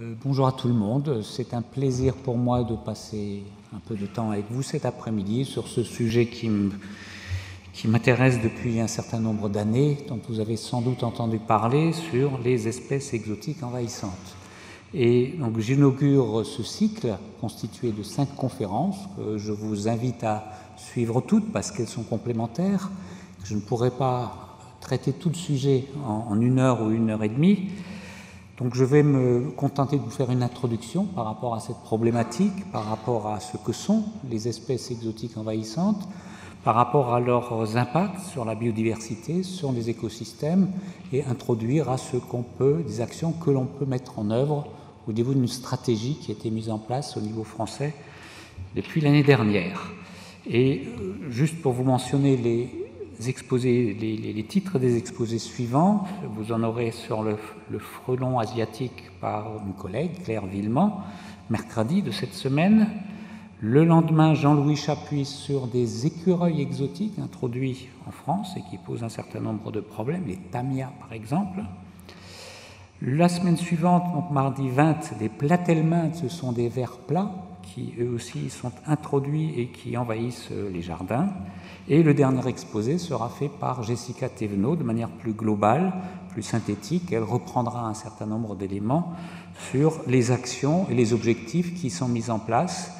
Euh, bonjour à tout le monde. C'est un plaisir pour moi de passer un peu de temps avec vous cet après-midi sur ce sujet qui m'intéresse depuis un certain nombre d'années, dont vous avez sans doute entendu parler, sur les espèces exotiques envahissantes. Et donc j'inaugure ce cycle constitué de cinq conférences que je vous invite à suivre toutes parce qu'elles sont complémentaires. Je ne pourrai pas traiter tout le sujet en, une heure ou une heure et demie. Donc je vais me contenter de vous faire une introduction par rapport à cette problématique, par rapport à ce que sont les espèces exotiques envahissantes, par rapport à leurs impacts sur la biodiversité, sur les écosystèmes, et introduire à ce qu'on peut, des actions que l'on peut mettre en œuvre au niveau d'une stratégie qui a été mise en place au niveau français depuis l'année dernière. Et euh, juste pour vous mentionner les exposés, les, titres des exposés suivants, vous en aurez sur le, frelon asiatique par une collègue, Claire Villemont, mercredi de cette semaine. Le lendemain, Jean-Louis Chapuis sur des écureuils exotiques introduits en France et qui posent un certain nombre de problèmes, les tamias par exemple. La semaine suivante, donc mardi 20, les platelmintes, ce sont des vers plats qui eux aussi sont introduits et qui envahissent euh, les jardins. Et le dernier exposé sera fait par Jessica Thévenot de manière plus globale, plus synthétique. Elle reprendra un certain nombre d'éléments sur les actions et les objectifs qui sont mis en place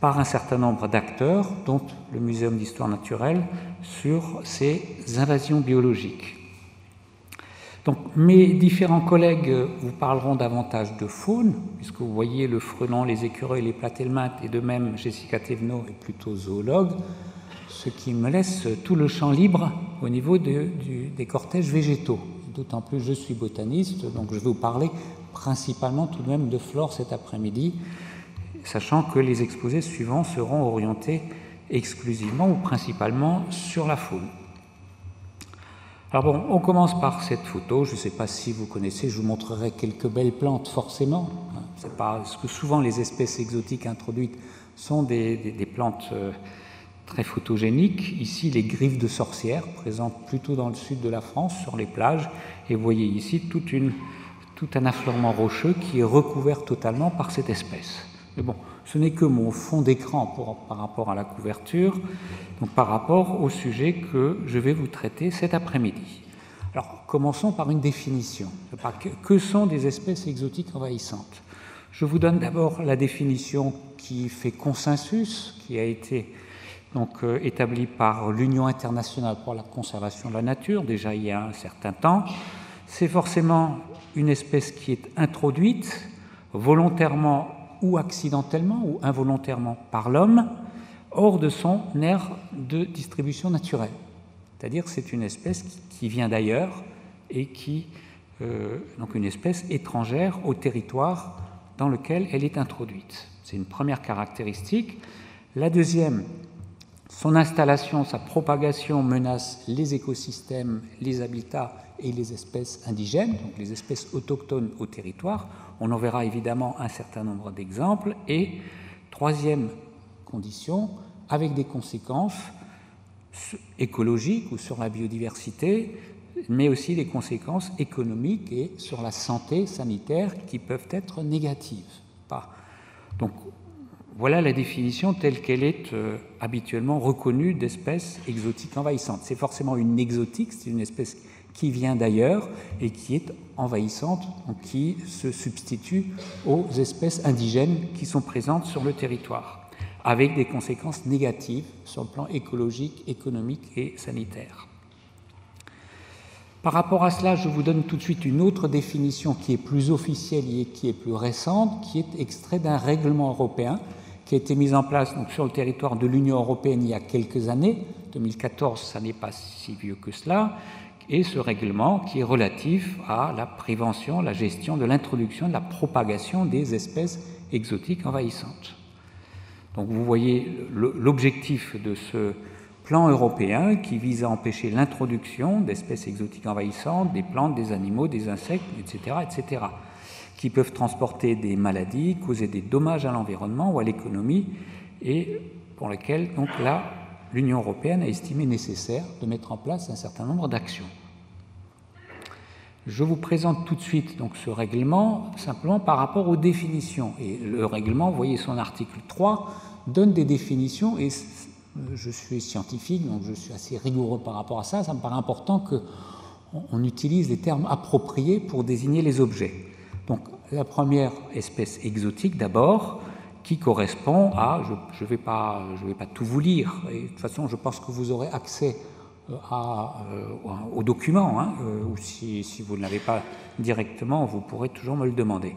par un certain nombre d'acteurs, dont le Muséum d'histoire naturelle, sur ces invasions biologiques. Donc, mes différents collègues vous parleront davantage de faune, puisque vous voyez le frelon, les écureuils, les platelmintes, et de même Jessica Thévenot est plutôt zoologue, ce qui me laisse tout le champ libre au niveau des cortèges végétaux. D'autant plus je suis botaniste, donc je vais vous parler principalement tout de même de flore cet après-midi, sachant que les exposés suivants seront orientés exclusivement ou principalement sur la faune. Alors bon, on commence par cette photo. Je ne sais pas si vous connaissez, je vous montrerai quelques belles plantes forcément. C'est parce que souvent les espèces exotiques introduites sont des, plantes euh, très photogéniques. Ici, les griffes de sorcières, présentes plutôt dans le sud de la France, sur les plages. Et vous voyez ici tout un affleurement rocheux qui est recouvert totalement par cette espèce. Mais bon, ce n'est que mon fond d'écran par rapport à la couverture, par rapport au sujet que je vais vous traiter cet après-midi. Alors, commençons par une définition. Que sont des espèces exotiques envahissantes Je vous donne d'abord la définition qui fait consensus, qui a été donc euh, établie par l'Union internationale pour la conservation de la nature, déjà il y a un certain temps. C'est forcément une espèce qui est introduite volontairement ou accidentellement ou involontairement par l'homme hors de son aire de distribution naturelle. C'est-à-dire c'est une espèce qui vient d'ailleurs et qui, euh, donc une espèce étrangère au territoire dans lequel elle est introduite. C'est une première caractéristique. La deuxième, son installation, sa propagation menace les écosystèmes, les habitats et les espèces indigènes, donc les espèces autochtones au territoire. On en verra évidemment un certain nombre d'exemples. Et troisième condition, avec des conséquences écologiques ou sur la biodiversité, mais aussi des conséquences économiques et sur la santé sanitaire qui peuvent être négatives. Donc voilà la définition telle qu'elle est euh, habituellement reconnue d'espèces exotiques envahissantes. C'est forcément une exotique, c'est une espèce qui vient d'ailleurs et qui est envahissante, qui se substitue aux espèces indigènes qui sont présentes sur le territoire, avec des conséquences négatives sur le plan écologique, économique et sanitaire. Par rapport à cela, je vous donne tout de suite une autre définition qui est plus officielle et qui est plus récente, qui est extrait d'un règlement européen qui a été mis en place donc, sur le territoire de l'Union européenne il y a quelques années. 2014, ça n'est pas si vieux que cela, et ce règlement qui est relatif à la prévention, la gestion de l'introduction, de la propagation des espèces exotiques envahissantes. Donc vous voyez l'objectif de ce plan européen qui vise à empêcher l'introduction d'espèces exotiques envahissantes, des plantes, des animaux, des insectes, etc., etc., qui peuvent transporter des maladies, causer des dommages à l'environnement ou à l'économie, et pour lesquels donc là l'Union européenne a estimé nécessaire de mettre en place un certain nombre d'actions. Je vous présente tout de suite donc ce règlement simplement par rapport aux définitions. Et le règlement, vous voyez son article 3, donne des définitions et je suis scientifique, donc je suis assez rigoureux par rapport à ça. Ça me paraît important qu'on utilise les termes appropriés pour désigner les objets. Donc la première espèce exotique d'abord, qui correspond à, je ne vais, pas, je vais pas tout vous lire, et de toute façon je pense que vous aurez accès euh, euh, aux documents, hein, euh, ou si, vous ne l'avez pas directement, vous pourrez toujours me le demander.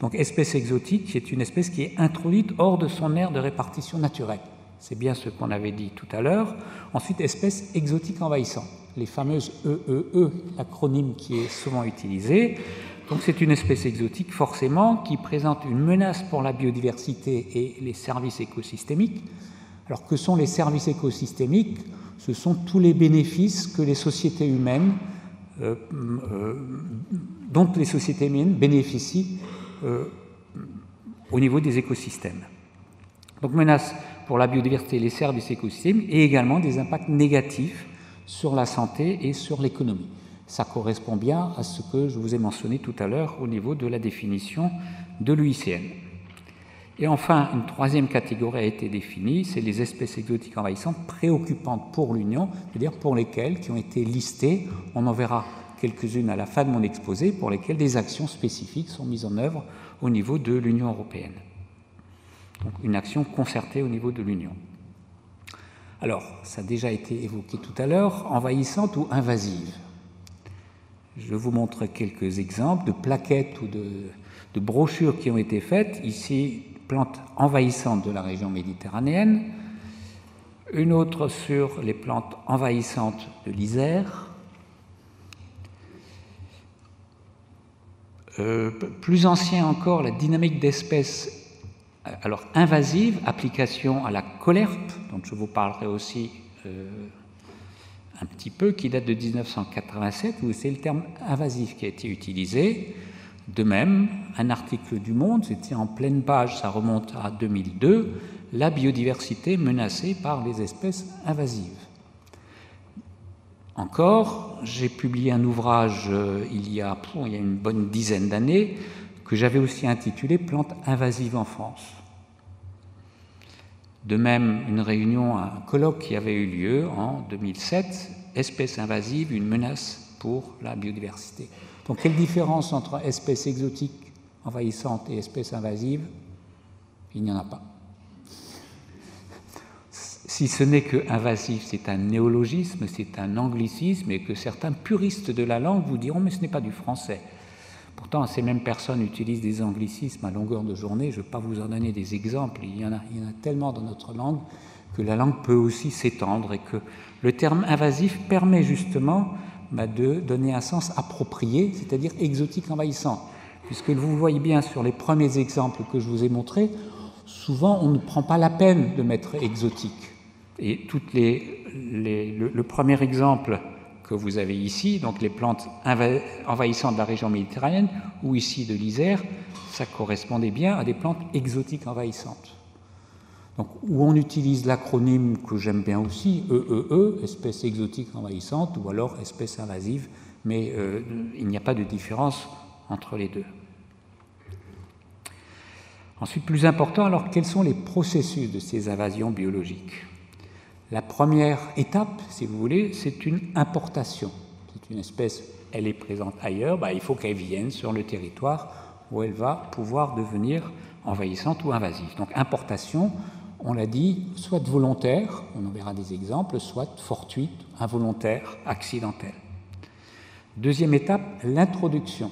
Donc espèce exotique, qui est une espèce qui est introduite hors de son aire de répartition naturelle. C'est bien ce qu'on avait dit tout à l'heure. Ensuite, espèce exotique envahissante, les fameuses EEE, e, l'acronyme qui est souvent utilisé. Donc c'est une espèce exotique forcément qui présente une menace pour la biodiversité et les services écosystémiques. Alors que sont les services écosystémiques? Ce sont tous les bénéfices que les sociétés humaines, euh, euh, dont les sociétés humaines bénéficient euh, au niveau des écosystèmes. Donc menace pour la biodiversité et les services écosystèmes et également des impacts négatifs sur la santé et sur l'économie. Ça correspond bien à ce que je vous ai mentionné tout à l'heure au niveau de la définition de l'UICN. Et enfin, une troisième catégorie a été définie, c'est les espèces exotiques envahissantes préoccupantes pour l'Union, c'est-à-dire pour lesquelles, qui ont été listées, on en verra quelques-unes à la fin de mon exposé, pour lesquelles des actions spécifiques sont mises en œuvre au niveau de l'Union européenne. Donc une action concertée au niveau de l'Union. Alors, ça a déjà été évoqué tout à l'heure, envahissante ou invasive? Je vous montre quelques exemples de plaquettes ou de, brochures qui ont été faites. Ici, plantes envahissantes de la région méditerranéenne, une autre sur les plantes envahissantes de l'Isère, euh, plus ancien encore, la dynamique d'espèces alors invasives, application à la colerpe, dont je vous parlerai aussi euh, un petit peu, qui date de 1987, où c'est le terme invasif qui a été utilisé. De même, un article du Monde, c'était en pleine page, ça remonte à 2002, la biodiversité menacée par les espèces invasives. Encore, j'ai publié un ouvrage euh, il, y a, il y a une bonne dizaine d'années que j'avais aussi intitulé Plantes invasives en France. De même, une réunion, un colloque qui avait eu lieu en 2007, Espèces invasives, une menace pour la biodiversité. Donc quelle différence entre espèces exotiques envahissantes et espèces invasives? Il n'y en a pas. Si ce n'est que invasif, c'est un néologisme, c'est un anglicisme, et que certains puristes de la langue vous diront mais ce n'est pas du français. Pourtant, ces mêmes personnes utilisent des anglicismes à longueur de journée. Je ne vais pas vous en donner des exemples. Il y, en a, tellement dans notre langue que la langue peut aussi s'étendre et que le terme invasif permet justement bah, de donner un sens approprié, c'est-à-dire exotique envahissant. Puisque vous voyez bien sur les premiers exemples que je vous ai montrés, souvent on ne prend pas la peine de mettre exotique. Et toutes les, le, premier exemple que vous avez ici, donc les plantes envahissantes de la région méditerranéenne, ou ici de l'Isère, ça correspondait bien à des plantes exotiques envahissantes où on utilise l'acronyme que j'aime bien aussi, EEE, e, espèce exotique envahissante, ou alors espèce invasive, mais euh, il n'y a pas de différence entre les deux. Ensuite, plus important, alors quels sont les processus de ces invasions biologiques? La première étape, si vous voulez, c'est une importation. C'est une espèce, elle est présente ailleurs, bah, il faut qu'elle vienne sur le territoire où elle va pouvoir devenir envahissante ou invasive. Donc importation, on l'a dit, soit volontaire, on en verra des exemples, soit fortuite, involontaire, accidentelle. Deuxième étape, l'introduction.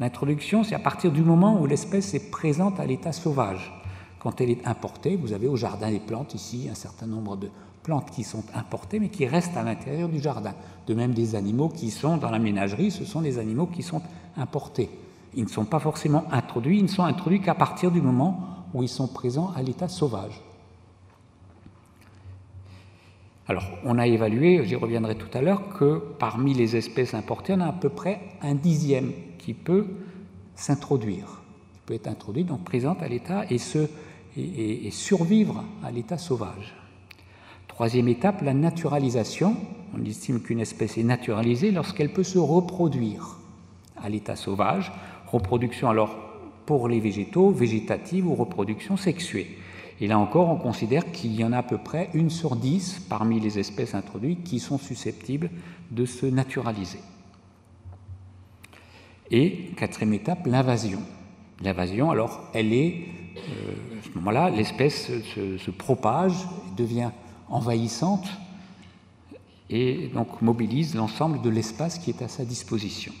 L'introduction, c'est à partir du moment où l'espèce est présente à l'état sauvage. Quand elle est importée, vous avez au jardin des plantes ici un certain nombre de plantes qui sont importées mais qui restent à l'intérieur du jardin. De même des animaux qui sont dans la ménagerie, ce sont des animaux qui sont importés. Ils ne sont pas forcément introduits, ils ne sont introduits qu'à partir du moment où ils sont présents à l'état sauvage. Alors, on a évalué, j'y reviendrai tout à l'heure, que parmi les espèces importées, on a à peu près un dixième qui peut s'introduire, qui peut être introduit, donc présente à l'état et, et, survivre à l'état sauvage. Troisième étape, la naturalisation. On estime qu'une espèce est naturalisée lorsqu'elle peut se reproduire. à l'état sauvage. Reproduction alors pour les végétaux, végétative ou reproduction sexuée. Et là encore, on considère qu'il y en a à peu près une sur dix parmi les espèces introduites qui sont susceptibles de se naturaliser. Et quatrième étape, l'invasion. L'invasion, alors, elle est, euh, à ce moment-là, l'espèce se, propage, devient envahissante et donc mobilise l'ensemble de l'espace qui est à sa disposition.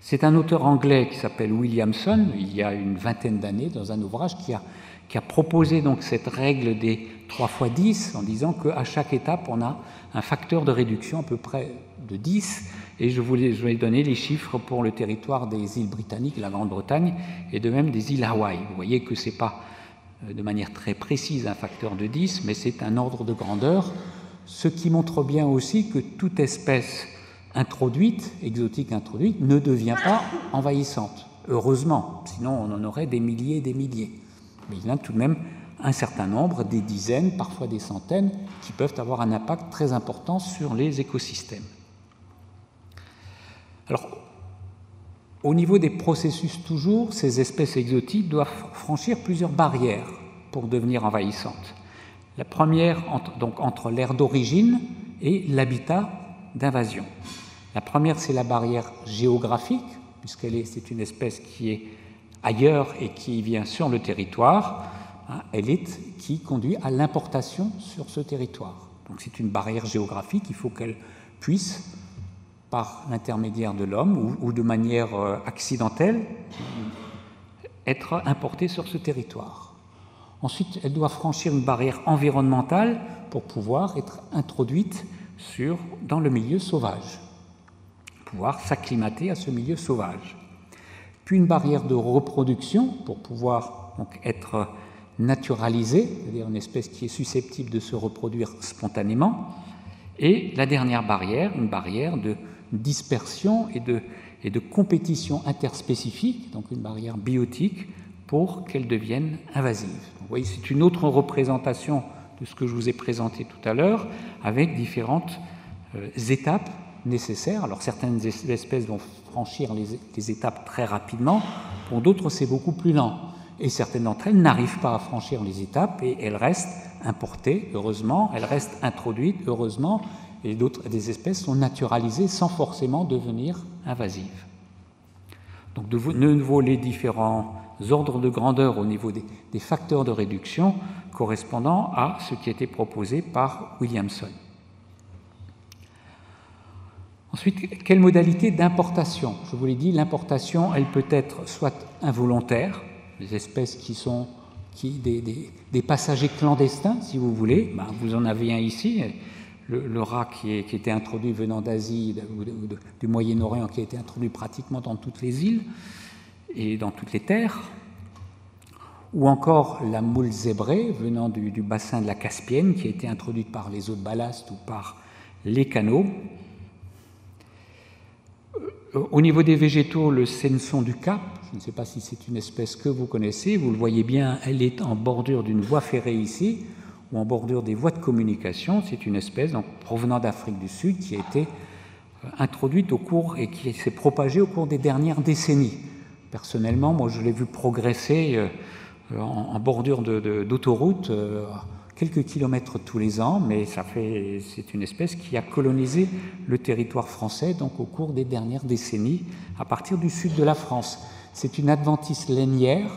C'est un auteur anglais qui s'appelle Williamson, il y a une vingtaine d'années, dans un ouvrage qui a, qui a proposé donc cette règle des 3 fois 10 en disant qu'à chaque étape, on a un facteur de réduction à peu près de 10 et je, je vais donner les chiffres pour le territoire des îles britanniques, la Grande-Bretagne, et de même des îles Hawaï. Vous voyez que ce n'est pas de manière très précise un facteur de 10, mais c'est un ordre de grandeur, ce qui montre bien aussi que toute espèce introduite, exotique introduite, ne devient pas envahissante. Heureusement, sinon on en aurait des milliers et des milliers. Mais il y en a tout de même un certain nombre, des dizaines, parfois des centaines, qui peuvent avoir un impact très important sur les écosystèmes. Alors, au niveau des processus toujours, ces espèces exotiques doivent franchir plusieurs barrières pour devenir envahissantes. La première, entre, donc entre l'aire d'origine et l'habitat d'invasion. La première, c'est la barrière géographique, puisqu'elle est, c'est une espèce qui est ailleurs et qui vient sur le territoire. Hein, elle est qui conduit à l'importation sur ce territoire. Donc c'est une barrière géographique, il faut qu'elle puisse l'intermédiaire de l'homme ou, de manière euh, accidentelle, être importée sur ce territoire. Ensuite, elle doit franchir une barrière environnementale pour pouvoir être introduite sur, dans le milieu sauvage, pouvoir s'acclimater à ce milieu sauvage. Puis une barrière de reproduction pour pouvoir donc, être naturalisée, c'est-à-dire une espèce qui est susceptible de se reproduire spontanément. Et la dernière barrière, une barrière de dispersion et de, et de compétition interspécifique, donc une barrière biotique, pour qu'elle devienne invasive. Vous voyez, c'est une autre représentation de ce que je vous ai présenté tout à l'heure, avec différentes euh, étapes nécessaires. Alors certaines espèces vont franchir les, les étapes très rapidement, pour d'autres c'est beaucoup plus lent. Et certaines d'entre elles n'arrivent pas à franchir les étapes et elles restent importées, heureusement, elles restent introduites, heureusement, et d'autres des espèces sont naturalisées sans forcément devenir invasives. Donc de nouveau les différents ordres de grandeur au niveau des, facteurs de réduction correspondant à ce qui été proposé par Williamson. Ensuite, quelle modalité d'importation? Je vous l'ai dit, l'importation, elle peut être soit involontaire, les espèces qui sont qui, des, des, des passagers clandestins, si vous voulez, ben, vous en avez un ici, le, rat qui, était introduit venant d'Asie ou, du Moyen-Orient, qui a été introduit pratiquement dans toutes les îles et dans toutes les terres, ou encore la moule zébrée venant du, bassin de la Caspienne, qui a été introduite par les eaux de ballast ou par les canaux. Euh, au niveau des végétaux, le senson du Cap, je ne sais pas si c'est une espèce que vous connaissez, vous le voyez bien, elle est en bordure d'une voie ferrée ici, ou en bordure des voies de communication. C'est une espèce provenant d'Afrique du Sud qui a été euh, introduite au cours et qui s'est propagée au cours des dernières décennies. Personnellement, moi, je l'ai vu progresser euh, en, bordure d'autoroute euh, quelques kilomètres tous les ans, mais c'est une espèce qui a colonisé le territoire français donc au cours des dernières décennies, à partir du sud de la France. C'est une adventice lainière.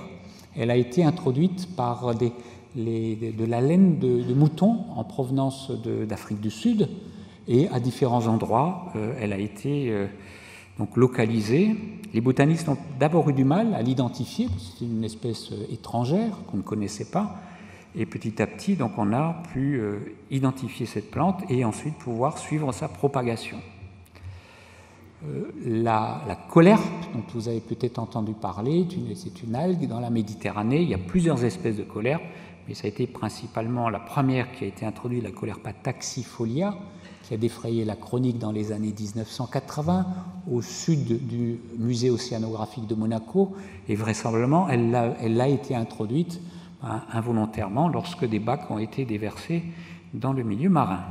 Elle a été introduite par des, de la laine de, mouton en provenance d'Afrique du Sud et à différents endroits, euh, elle a été euh, donc localisée. Les botanistes ont d'abord eu du mal à l'identifier, c'est une espèce euh, étrangère qu'on ne connaissait pas, et petit à petit, donc, on a pu identifier cette plante et ensuite pouvoir suivre sa propagation. La, la, colerpe, dont vous avez peut-être entendu parler, c'est une, algue dans la Méditerranée. Il y a plusieurs espèces de colerpe mais ça a été principalement la première qui a été introduite, la Colerpa taxifolia, qui a défrayé la chronique dans les années 1980 au sud du musée océanographique de Monaco, et vraisemblablement elle a, été introduite ben, involontairement lorsque des bacs ont été déversés dans le milieu marin.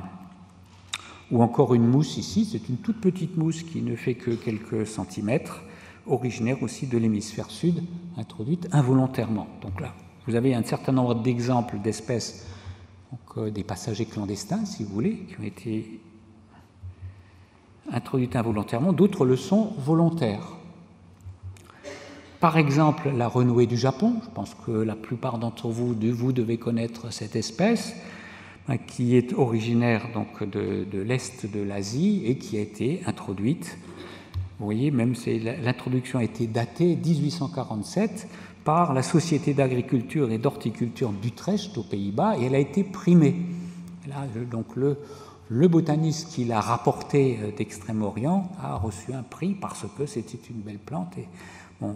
ou encore une mousse ici, c'est une toute petite mousse qui ne fait que quelques centimètres, originaire aussi de l'hémisphère sud, introduite involontairement. Donc là, vous avez un certain nombre d'exemples d'espèces, euh, des passagers clandestins, si vous voulez, qui ont été introduites involontairement, d'autres le sont volontaires. Par exemple, la renouée du Japon, je pense que la plupart d'entre vous, vous devez connaître cette espèce, hein, qui est originaire donc de, de l'Est de l'Asie et qui a été introduite. Vous voyez, même l'introduction a été datée 1847 par la Société d'agriculture et d'horticulture d'Utrecht aux Pays-Bas et elle a été primée. Donc le, botaniste qui l'a rapporté euh, d'Extrême-Orient a reçu un prix parce que c'était une belle plante. Euh,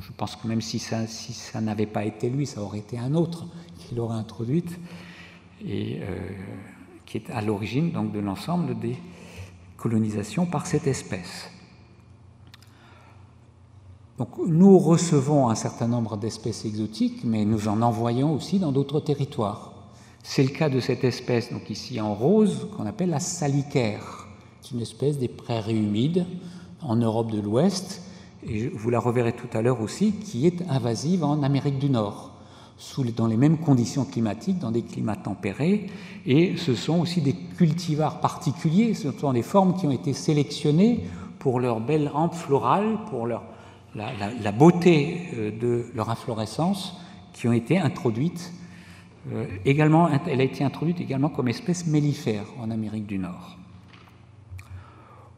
je pense que même si ça, si ça n'avait pas été lui, ça aurait été un autre qui l'aurait introduite, et euh, qui est à l'origine donc de l'ensemble des colonisations par cette espèce. Donc, nous recevons un certain nombre d'espèces exotiques, mais nous en envoyons aussi dans d'autres territoires. C'est le cas de cette espèce, donc ici en rose, qu'on appelle la salicaire. C'est une espèce des prairies humides en Europe de l'Ouest, et vous la reverrez tout à l'heure aussi, qui est invasive en Amérique du Nord, dans les mêmes conditions climatiques, dans des climats tempérés, et ce sont aussi des cultivars particuliers, ce sont des formes qui ont été sélectionnées pour leur belle rampe florale, pour leur, la, beauté euh, de leur inflorescence, qui ont été introduites euh, également, elle a été introduite également comme espèce mellifère en Amérique du Nord.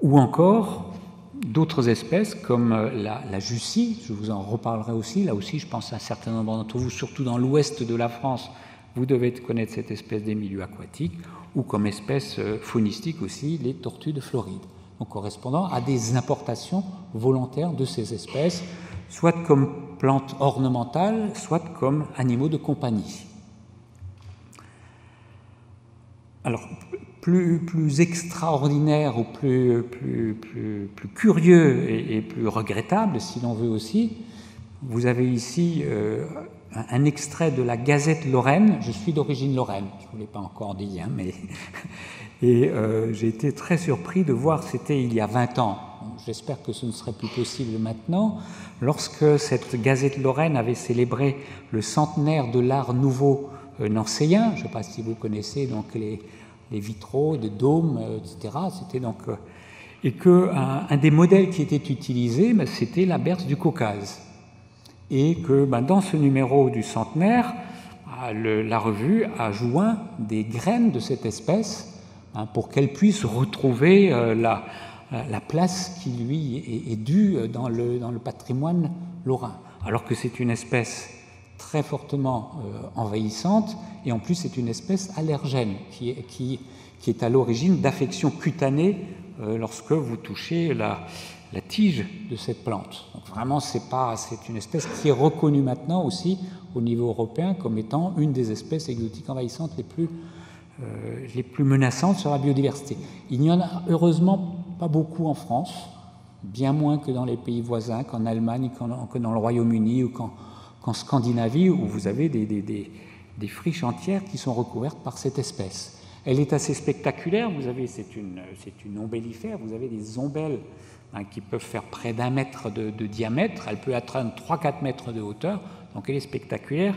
Ou encore, d'autres espèces comme euh, la, Jussie, je vous en reparlerai aussi, là aussi je pense à un certain nombre d'entre vous, surtout dans l'ouest de la France, vous devez connaître cette espèce des milieux aquatiques, ou comme espèce faunistique aussi, les tortues de Floride, correspondant à des importations volontaires de ces espèces, soit comme plantes ornementales, soit comme animaux de compagnie. Alors, plus, extraordinaire ou plus, plus, plus curieux et, plus regrettable, si l'on veut aussi, vous avez ici euh, un, extrait de la Gazette Lorraine. Je suis d'origine lorraine, je ne vous l'ai pas encore dit, hein, mais. Et euh, j'ai été très surpris de voir, c'était il y a 20 ans, j'espère que ce ne serait plus possible maintenant, lorsque cette Gazette Lorraine avait célébré le centenaire de l'art nouveau euh, nancéen, je ne sais pas si vous connaissez donc les, vitraux, des dômes, euh, etc. C'était donc et que un, des modèles qui était utilisé, ben, c'était la berce du Caucase, et que ben, dans ce numéro du centenaire, ah, la revue a joint des graines de cette espèce hein, pour qu'elle puisse retrouver euh, la, la, place qui lui est, due dans le, dans le patrimoine lorrain, alors que c'est une espèce très fortement euh, envahissante, et en plus c'est une espèce allergène qui est, à l'origine d'affections cutanées euh, lorsque vous touchez la, la, tige de cette plante. Donc vraiment, c'est c'est une espèce qui est reconnue maintenant aussi au niveau européen comme étant une des espèces exotiques envahissantes les plus, euh, les plus menaçantes sur la biodiversité. Il n'y en a heureusement pas beaucoup en France, bien moins que dans les pays voisins, qu'en Allemagne, que dans le Royaume-Uni ou qu'en en Scandinavie, où vous avez des, friches entières qui sont recouvertes par cette espèce. Elle est assez spectaculaire, vous avez, c'est une, une ombellifère, vous avez des ombelles hein, qui peuvent faire près d'un mètre de, diamètre, elle peut atteindre 3-4 mètres de hauteur, donc elle est spectaculaire,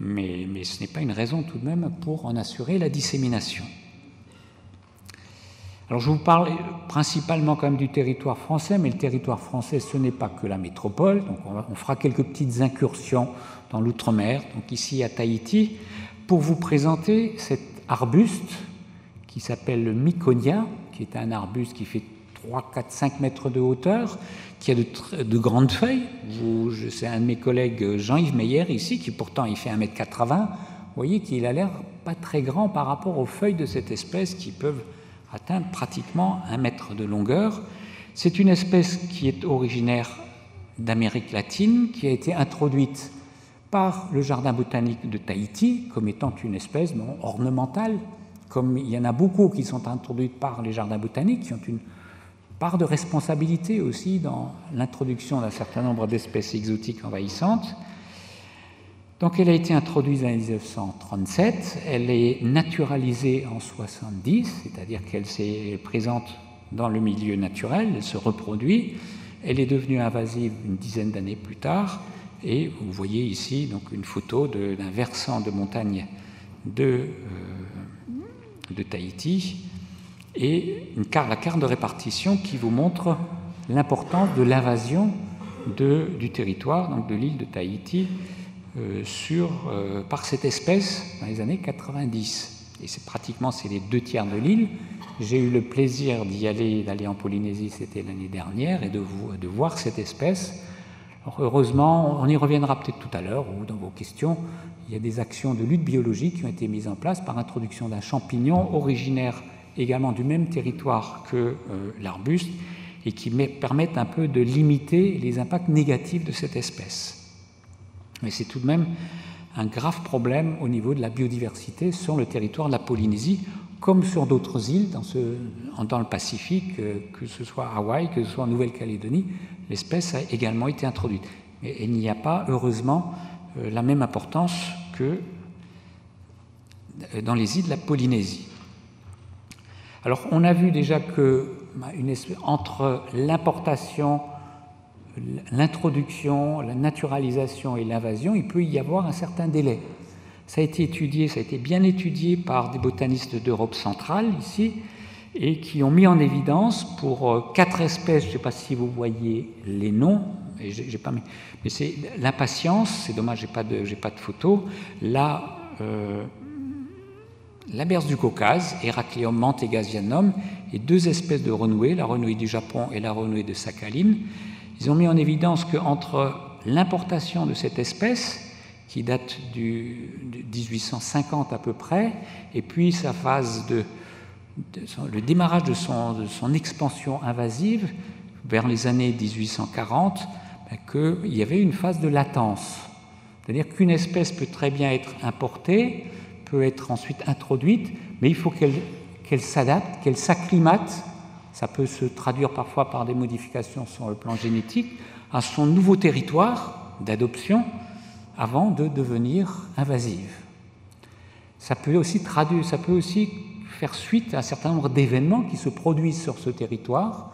mais, ce n'est pas une raison tout de même pour en assurer la dissémination. Alors je vous parle principalement quand même du territoire français, mais le territoire français, ce n'est pas que la métropole. Donc on, fera quelques petites incursions dans l'outre-mer, donc ici à Tahiti, pour vous présenter cet arbuste qui s'appelle le Myconia, qui est un arbuste qui fait 3, 4, 5 mètres de hauteur, qui a de, grandes feuilles. C'est un de mes collègues, Jean-Yves Meyer, ici, qui pourtant il fait 1 mètre 80. Vous voyez qu'il a l'air pas très grand par rapport aux feuilles de cette espèce qui peuvent atteindre pratiquement un mètre de longueur. C'est une espèce qui est originaire d'Amérique latine, qui a été introduite par le jardin botanique de Tahiti comme étant une espèce ornementale, comme il y en a beaucoup qui sont introduites par les jardins botaniques, qui ont une part de responsabilité aussi dans l'introduction d'un certain nombre d'espèces exotiques envahissantes. Donc elle a été introduite en 1937, elle est naturalisée en 70, c'est-à-dire qu'elle s'est présente dans le milieu naturel, elle se reproduit, elle est devenue invasive une dizaine d'années plus tard, et vous voyez ici donc une photo d'un versant de montagne de, euh, de Tahiti et la carte de répartition qui vous montre l'importance de l'invasion du territoire, donc de l'île de Tahiti, euh, euh, par cette espèce dans les années 90. Et c'est pratiquement c'est les deux tiers de l'île. J'ai eu le plaisir d'y aller, d'aller en Polynésie, c'était l'année dernière, et de, voir cette espèce. heureusement, on y reviendra peut-être tout à l'heure ou dans vos questions. Il y a des actions de lutte biologique qui ont été mises en place par introduction d'un champignon originaire également du même territoire que euh, l'arbuste et qui permettent un peu de limiter les impacts négatifs de cette espèce. Mais c'est tout de même un grave problème au niveau de la biodiversité sur le territoire de la Polynésie, comme sur d'autres îles dans, le Pacifique, euh, que ce soit Hawaï, que ce soit en Nouvelle-Calédonie, l'espèce a également été introduite. Mais il n'y a pas, heureusement, euh, la même importance que dans les îles de la Polynésie. Alors, on a vu déjà que bah, entre l'importation l'introduction, la naturalisation et l'invasion, il peut y avoir un certain délai. Ça a été étudié, ça a été bien étudié par des botanistes d'Europe centrale ici, et qui ont mis en évidence pour euh, quatre espèces, je ne sais pas si vous voyez les noms, mais c'est l'impatience, c'est dommage, j'ai pas pas de photo, la, euh, la berce du Caucase, Heracleum mantegasianum, et deux espèces de renouées, la renouée du Japon et la renouée de Sakhaline, ils ont mis en évidence qu'entre l'importation de cette espèce, qui date du, de 1850 à peu près, et puis sa phase de, le démarrage de son, de son, expansion invasive vers les années 1840, ben, qu'il y avait une phase de latence. C'est-à-dire qu'une espèce peut très bien être importée, peut être ensuite introduite, mais il faut qu'elle s'adapte, qu'elle s'acclimate ça peut se traduire parfois par des modifications sur le plan génétique, à son nouveau territoire d'adoption avant de devenir invasive. Ça peut aussi traduire, ça peut aussi faire suite à un certain nombre d'événements qui se produisent sur ce territoire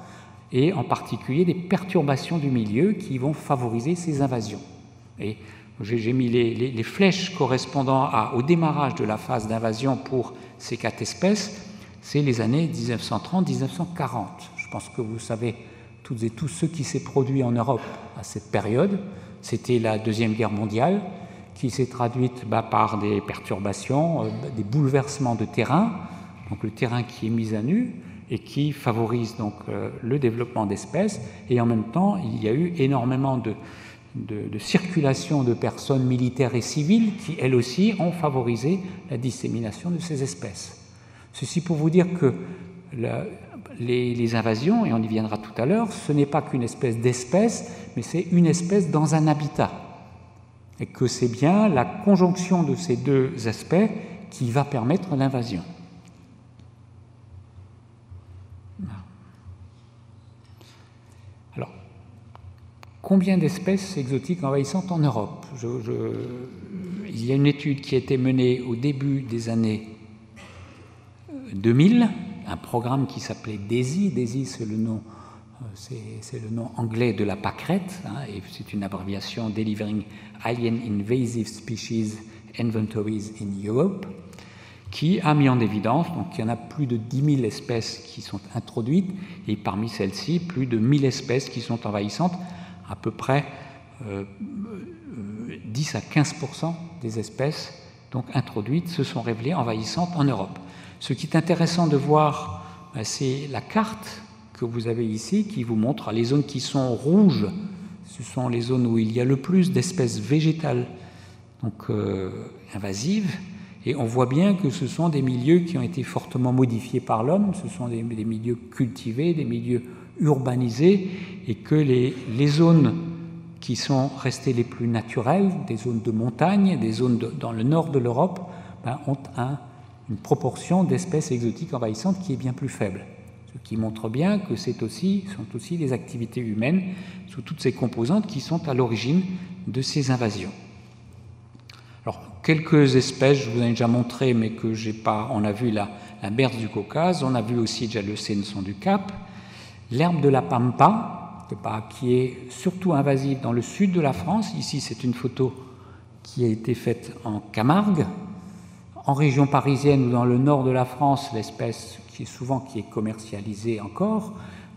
et en particulier des perturbations du milieu qui vont favoriser ces invasions. Et j'ai mis les, flèches correspondant au démarrage de la phase d'invasion pour ces quatre espèces c'est les années 1930-1940. Je pense que vous savez toutes et tous ce qui s'est produit en Europe à cette période. C'était la Deuxième Guerre mondiale qui s'est traduite bah, par des perturbations, euh, des bouleversements de terrain, donc le terrain qui est mis à nu et qui favorise donc euh, le développement d'espèces. Et en même temps, il y a eu énormément de, de, circulation de personnes militaires et civiles qui, elles aussi, ont favorisé la dissémination de ces espèces. Ceci pour vous dire que les, invasions, et on y viendra tout à l'heure, ce n'est pas qu'une espèce d'espèce, mais c'est une espèce dans un habitat. Et que c'est bien la conjonction de ces deux aspects qui va permettre l'invasion. Alors, combien d'espèces exotiques envahissantes en Europe Il y a une étude qui a été menée au début des années 2000, un programme qui s'appelait DAISY. DAISY, c'est le nom, euh, c'est, le nom anglais de la pâquerette, hein, et c'est une abréviation Delivering Alien Invasive Species Inventories in Europe, qui a mis en évidence, donc il y en a plus de 10 000 espèces qui sont introduites, et parmi celles-ci, plus de 1000 espèces qui sont envahissantes, à peu près 10 euh, à 15% des espèces donc introduites se sont révélées envahissantes en Europe. Ce qui est intéressant de voir, ben, c'est la carte que vous avez ici qui vous montre les zones qui sont rouges. Ce sont les zones où il y a le plus d'espèces végétales donc, euh, invasives. Et on voit bien que ce sont des milieux qui ont été fortement modifiés par l'homme, ce sont des, milieux cultivés, des milieux urbanisés, et que les, les, zones qui sont restées les plus naturelles, des zones de montagne, des zones dans le nord de l'Europe, ben, ont un une proportion d'espèces exotiques envahissantes qui est bien plus faible. Ce qui montre bien que c'est aussi, sont aussi les activités humaines sous toutes ces composantes qui sont à l'origine de ces invasions. quelques espèces, je vous en ai déjà montré, mais que j'ai pas. On a vu la, la berce du Caucase, on a vu aussi déjà le sénesson du Cap, l'herbe de la pampa, qui est surtout invasive dans le sud de la France. Ici, c'est une photo qui a été faite en Camargue. En région parisienne ou dans le nord de la France, l'espèce qui est souvent qui est commercialisée encore,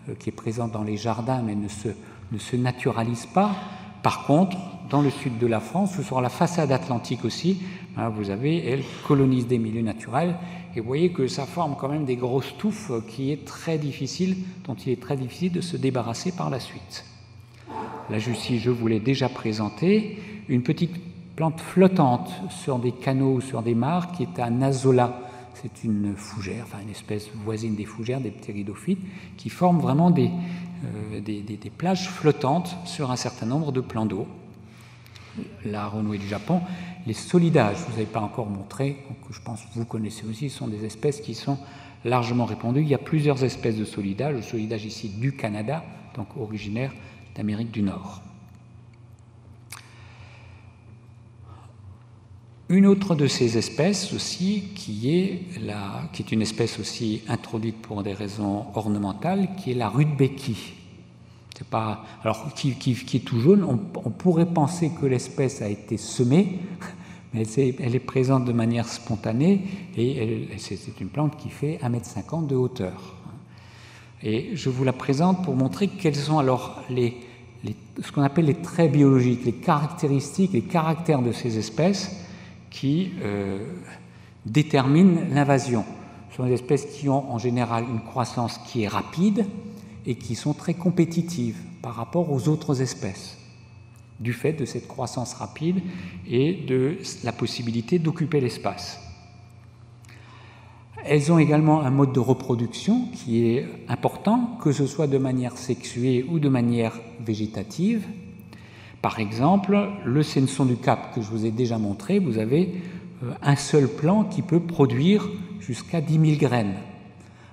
euh, qui est présente dans les jardins mais ne se, ne se naturalise pas. Par contre, dans le sud de la France, ou sur la façade atlantique aussi, hein, vous avez, elle colonise des milieux naturels, et vous voyez que ça forme quand même des grosses touffes qui est très difficile, dont il est très difficile de se débarrasser par la suite. Là, ici, je vous l'ai déjà présenté, une petite plante flottante sur des canaux ou sur des mares qui est un azola. C'est une fougère, enfin une espèce voisine des fougères, des ptéridophytes, qui forment vraiment des, euh, des, plages flottantes sur un certain nombre de plans d'eau. La renouée du Japon, les solidages, je ne vous avais pas encore montré, que je pense que vous connaissez aussi, sont des espèces qui sont largement répandues. Il y a plusieurs espèces de solidages, le solidage ici du Canada, donc originaire d'Amérique du Nord. Une autre de ces espèces aussi, qui est, la, qui est une espèce aussi introduite pour des raisons ornementales, qui est la rudbeckie. C'est pas, alors, qui, est tout jaune, on, pourrait penser que l'espèce a été semée, mais elle est, présente de manière spontanée et c'est une plante qui fait 1,50 m de hauteur. Et je vous la présente pour montrer quels sont alors les, ce qu'on appelle les traits biologiques, les caractéristiques, les caractères de ces espèces qui euh, déterminent l'invasion. Ce sont des espèces qui ont en général une croissance qui est rapide et qui sont très compétitives par rapport aux autres espèces, du fait de cette croissance rapide et de la possibilité d'occuper l'espace. Elles ont également un mode de reproduction qui est important, que ce soit de manière sexuée ou de manière végétative. Par exemple, le sénesson du Cap que je vous ai déjà montré, vous avez euh, un seul plant qui peut produire jusqu'à 10 000 graines.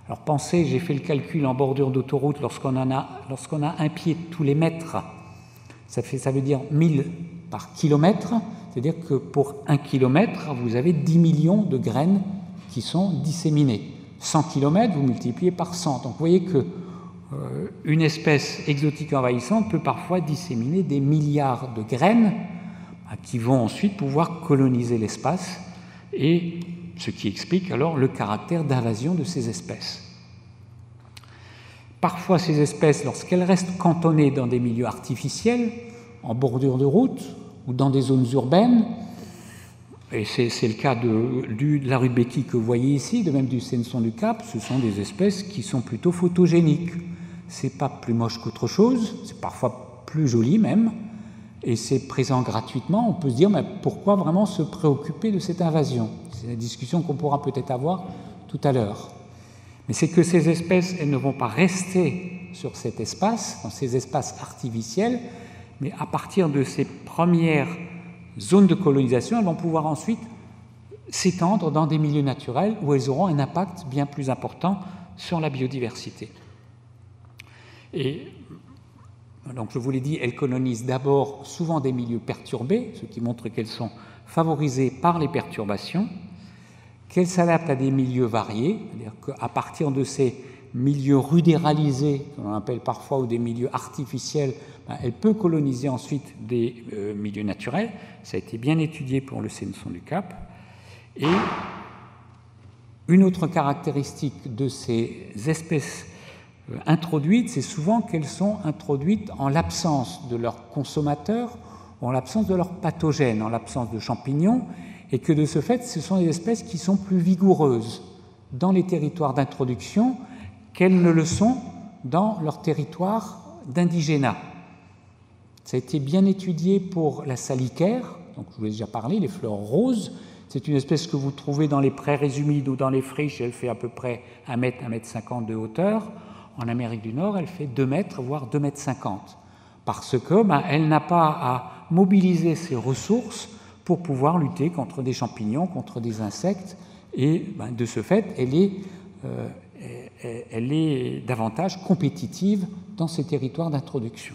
Alors pensez, j'ai fait le calcul en bordure d'autoroute, lorsqu'on a, un pied tous les mètres, ça, fait, ça veut dire 1000 par kilomètre, c'est-à-dire que pour un kilomètre, vous avez 10 millions de graines qui sont disséminées. 100 km, vous multipliez par 100. Donc vous voyez que une espèce exotique envahissante peut parfois disséminer des milliards de graines qui vont ensuite pouvoir coloniser l'espace et ce qui explique alors le caractère d'invasion de ces espèces. Parfois, ces espèces, lorsqu'elles restent cantonnées dans des milieux artificiels, en bordure de route ou dans des zones urbaines, et c'est le cas de, de la que vous voyez ici, de même du sénesson du Cap, ce sont des espèces qui sont plutôt photogéniques c'est pas plus moche qu'autre chose, c'est parfois plus joli même, et c'est présent gratuitement. On peut se dire, mais pourquoi vraiment se préoccuper de cette invasion? C'est la discussion qu'on pourra peut-être avoir tout à l'heure. Mais c'est que ces espèces, elles ne vont pas rester sur cet espace, dans ces espaces artificiels, mais à partir de ces premières zones de colonisation, elles vont pouvoir ensuite s'étendre dans des milieux naturels où elles auront un impact bien plus important sur la biodiversité. Et donc, je vous l'ai dit, elles colonisent d'abord souvent des milieux perturbés, ce qui montre qu'elles sont favorisées par les perturbations, qu'elles s'adaptent à des milieux variés, c'est-à-dire qu'à partir de ces milieux rudéralisés, qu'on appelle parfois, ou des milieux artificiels, ben, elle peut coloniser ensuite des euh, milieux naturels. Ça a été bien étudié pour le sénesson du Cap. Et une autre caractéristique de ces espèces introduites, c'est souvent qu'elles sont introduites en l'absence de leurs consommateurs, en l'absence de leurs pathogènes, en l'absence de champignons, et que de ce fait, ce sont des espèces qui sont plus vigoureuses dans les territoires d'introduction qu'elles ne le sont dans leur territoire d'indigénat. Ça a été bien étudié pour la salicaire, donc je vous ai déjà parlé, les fleurs roses. C'est une espèce que vous trouvez dans les prairies humides ou dans les friches, elle fait à peu près 1 mètre, 1 mètre 50 de hauteur. En Amérique du Nord, elle fait 2 mètres, voire 2 mètres 50, parce que ben, elle n'a pas à mobiliser ses ressources pour pouvoir lutter contre des champignons, contre des insectes, et ben, de ce fait, elle est, euh, elle est davantage compétitive dans ces territoires d'introduction.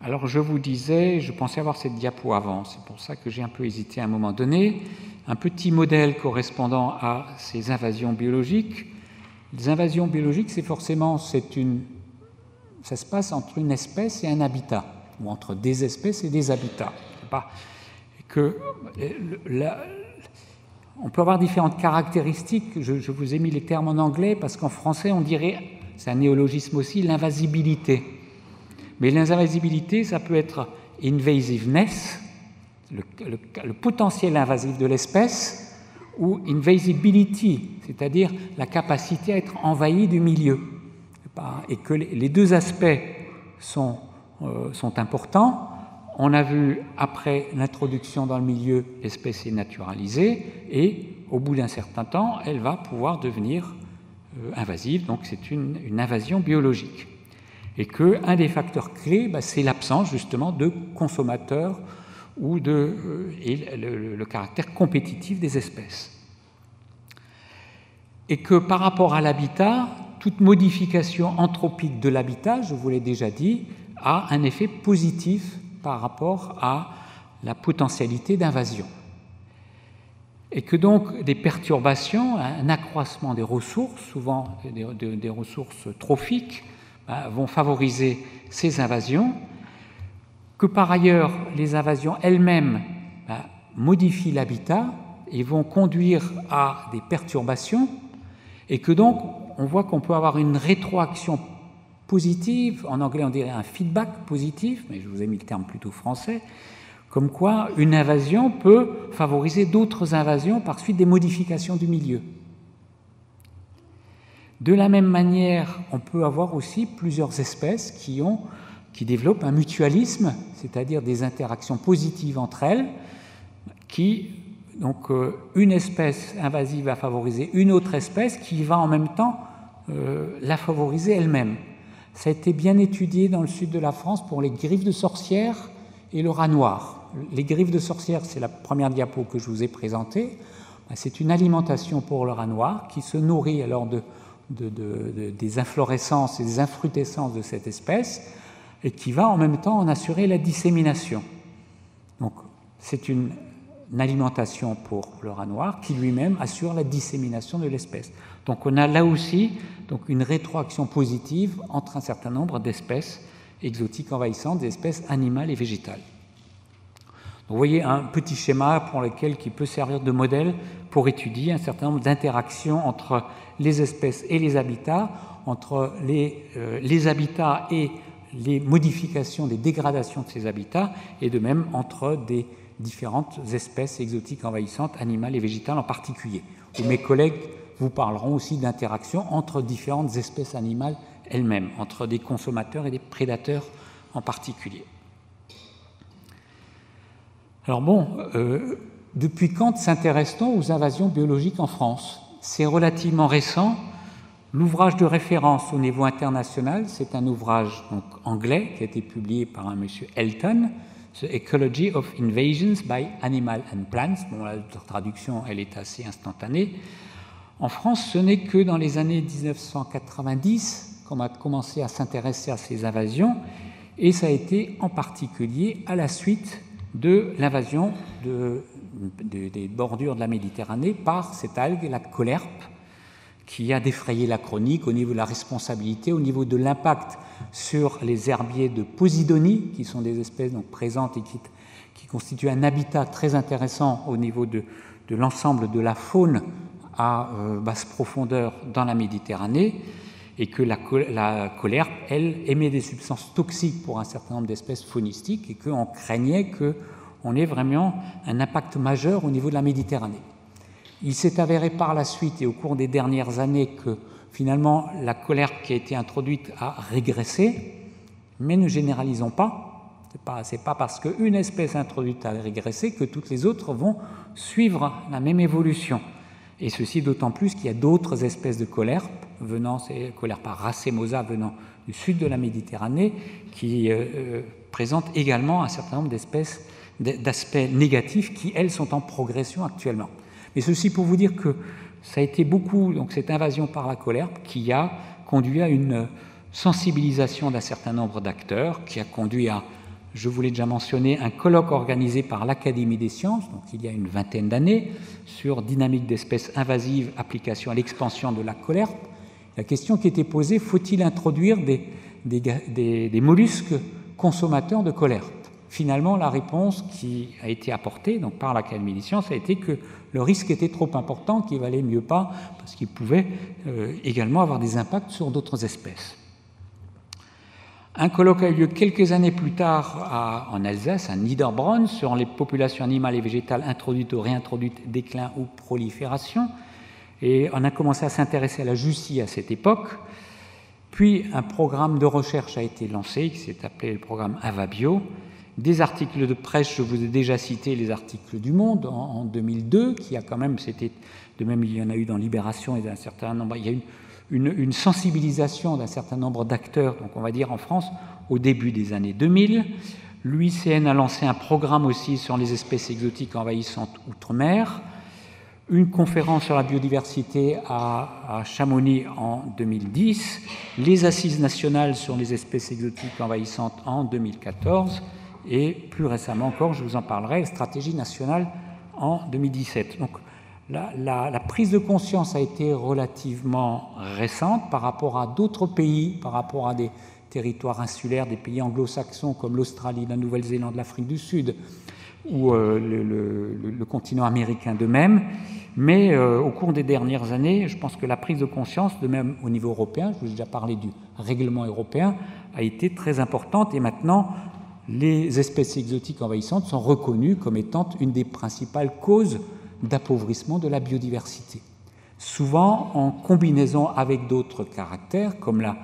Alors je vous disais, je pensais avoir cette diapo avant, c'est pour ça que j'ai un peu hésité à un moment donné. Un petit modèle correspondant à ces invasions biologiques. Les invasions biologiques, c'est forcément, c'est une, ça se passe entre une espèce et un habitat, ou entre des espèces et des habitats. On peut avoir différentes caractéristiques. Je, vous ai mis les termes en anglais parce qu'en français, on dirait, c'est un néologisme aussi, l'invasibilité. Mais l'invasibilité, ça peut être invasiveness, le, potentiel invasif de l'espèce, ou invasibility, c'est-à-dire la capacité à être envahi du milieu. Et que les deux aspects sont, euh, sont importants. On a vu après l'introduction dans le milieu, l'espèce est naturalisée et au bout d'un certain temps, elle va pouvoir devenir euh, invasive, donc c'est une, une invasion biologique et qu'un des facteurs clés, bah, c'est l'absence justement de consommateurs ou de, euh, et le, caractère compétitif des espèces. Et que par rapport à l'habitat, toute modification anthropique de l'habitat, je vous l'ai déjà dit, a un effet positif par rapport à la potentialité d'invasion. Et que donc des perturbations, un accroissement des ressources, souvent des ressources trophiques, Hein, vont favoriser ces invasions, que par ailleurs les invasions elles-mêmes hein, modifient l'habitat et vont conduire à des perturbations, et que donc on voit qu'on peut avoir une rétroaction positive, en anglais on dirait un feedback positif, mais je vous ai mis le terme plutôt français, comme quoi une invasion peut favoriser d'autres invasions par suite des modifications du milieu. De la même manière, on peut avoir aussi plusieurs espèces qui, ont, qui développent un mutualisme, c'est-à-dire des interactions positives entre elles, qui, donc, euh, une espèce invasive va favoriser une autre espèce qui va en même temps euh, la favoriser elle-même. Ça a été bien étudié dans le sud de la France pour les griffes de sorcières et le rat noir. Les griffes de sorcières, c'est la première diapo que je vous ai présentée. C'est une alimentation pour le rat noir qui se nourrit alors de des inflorescences et des infrutescences de cette espèce et qui va en même temps en assurer la dissémination. Donc c'est une, alimentation pour le rat noir qui lui-même assure la dissémination de l'espèce. Donc on a là aussi donc, une rétroaction positive entre un certain nombre d'espèces exotiques envahissantes, des espèces animales et végétales. Vous voyez un petit schéma pour lequel qui peut servir de modèle pour étudier un certain nombre d'interactions entre les espèces et les habitats, entre les, euh, habitats et les modifications des dégradations de ces habitats, et de même entre des différentes espèces exotiques envahissantes, animales et végétales en particulier. mes collègues vous parleront aussi d'interactions entre différentes espèces animales elles-mêmes, entre des consommateurs et des prédateurs en particulier. Alors bon, euh, depuis quand s'intéresse-t-on aux invasions biologiques en France? C'est relativement récent. L'ouvrage de référence au niveau international, c'est un ouvrage donc, anglais qui a été publié par un monsieur Elton, The Ecology of Invasions by Animal and Plants. Bon, la traduction, elle est assez instantanée. En France, ce n'est que dans les années 1990 qu'on a commencé à s'intéresser à ces invasions, et ça a été en particulier à la suite de l'invasion de des bordures de la Méditerranée par cette algue, la colerpe, qui a défrayé la chronique au niveau de la responsabilité, au niveau de l'impact sur les herbiers de Posidonie, qui sont des espèces présentes et qui, constituent un habitat très intéressant au niveau de, de l'ensemble de la faune à euh, basse profondeur dans la Méditerranée, et que la, la colerpe, elle, émet des substances toxiques pour un certain nombre d'espèces faunistiques, et qu'on craignait que on est vraiment un impact majeur au niveau de la Méditerranée. Il s'est avéré par la suite et au cours des dernières années que finalement la colère qui a été introduite a régressé, mais ne généralisons pas. Ce n'est pas, pas parce qu'une espèce introduite a régressé que toutes les autres vont suivre la même évolution. Et ceci d'autant plus qu'il y a d'autres espèces de colère venant, c'est Colerpa racemosa venant du sud de la Méditerranée, qui euh, euh, présentent également un certain nombre d'espèces d'aspects négatifs qui, elles, sont en progression actuellement. Mais ceci pour vous dire que ça a été beaucoup, donc cette invasion par la colère, qui a conduit à une sensibilisation d'un certain nombre d'acteurs, qui a conduit à je vous l'ai déjà mentionné, un colloque organisé par l'Académie des sciences, donc il y a une vingtaine d'années, sur dynamique d'espèces invasives, application à l'expansion de la colère. La question qui était posée, faut-il introduire des, mollusques consommateurs de colère? Finalement, la réponse qui a été apportée donc, par l'Académie des sciences a été que le risque était trop important, qu'il valait mieux pas, parce qu'il pouvait euh, également avoir des impacts sur d'autres espèces. Un colloque a eu lieu quelques années plus tard en Alsace, à Niederbronn, sur les populations animales et végétales introduites ou réintroduites, déclin ou prolifération. Et on a commencé à s'intéresser à la Jussie à cette époque. Puis un programme de recherche a été lancé, qui s'est appelé le programme Avabio. Des articles de presse, je vous ai déjà cité les articles du Monde en, 2002, qui a quand même, c'était de même, il y en a eu dans Libération et d'un certain nombre, il y a eu une, sensibilisation d'un certain nombre d'acteurs, donc on va dire en France, au début des années 2000. L'UICN a lancé un programme aussi sur les espèces exotiques envahissantes outre-mer, une conférence sur la biodiversité à, Chamonix en 2010, les assises nationales sur les espèces exotiques envahissantes en 2014, et plus récemment encore, je vous en parlerai, stratégie nationale en 2017. Donc la, prise de conscience a été relativement récente par rapport à d'autres pays, par rapport à des territoires insulaires, des pays anglo-saxons comme l'Australie, la Nouvelle-Zélande, l'Afrique du Sud ou euh, le, continent américain de même. Mais euh, au cours des dernières années, je pense que la prise de conscience, de même au niveau européen, je vous ai déjà parlé du règlement européen, a été très importante et maintenant les espèces exotiques envahissantes sont reconnues comme étant une des principales causes d'appauvrissement de la biodiversité, souvent en combinaison avec d'autres caractères comme la,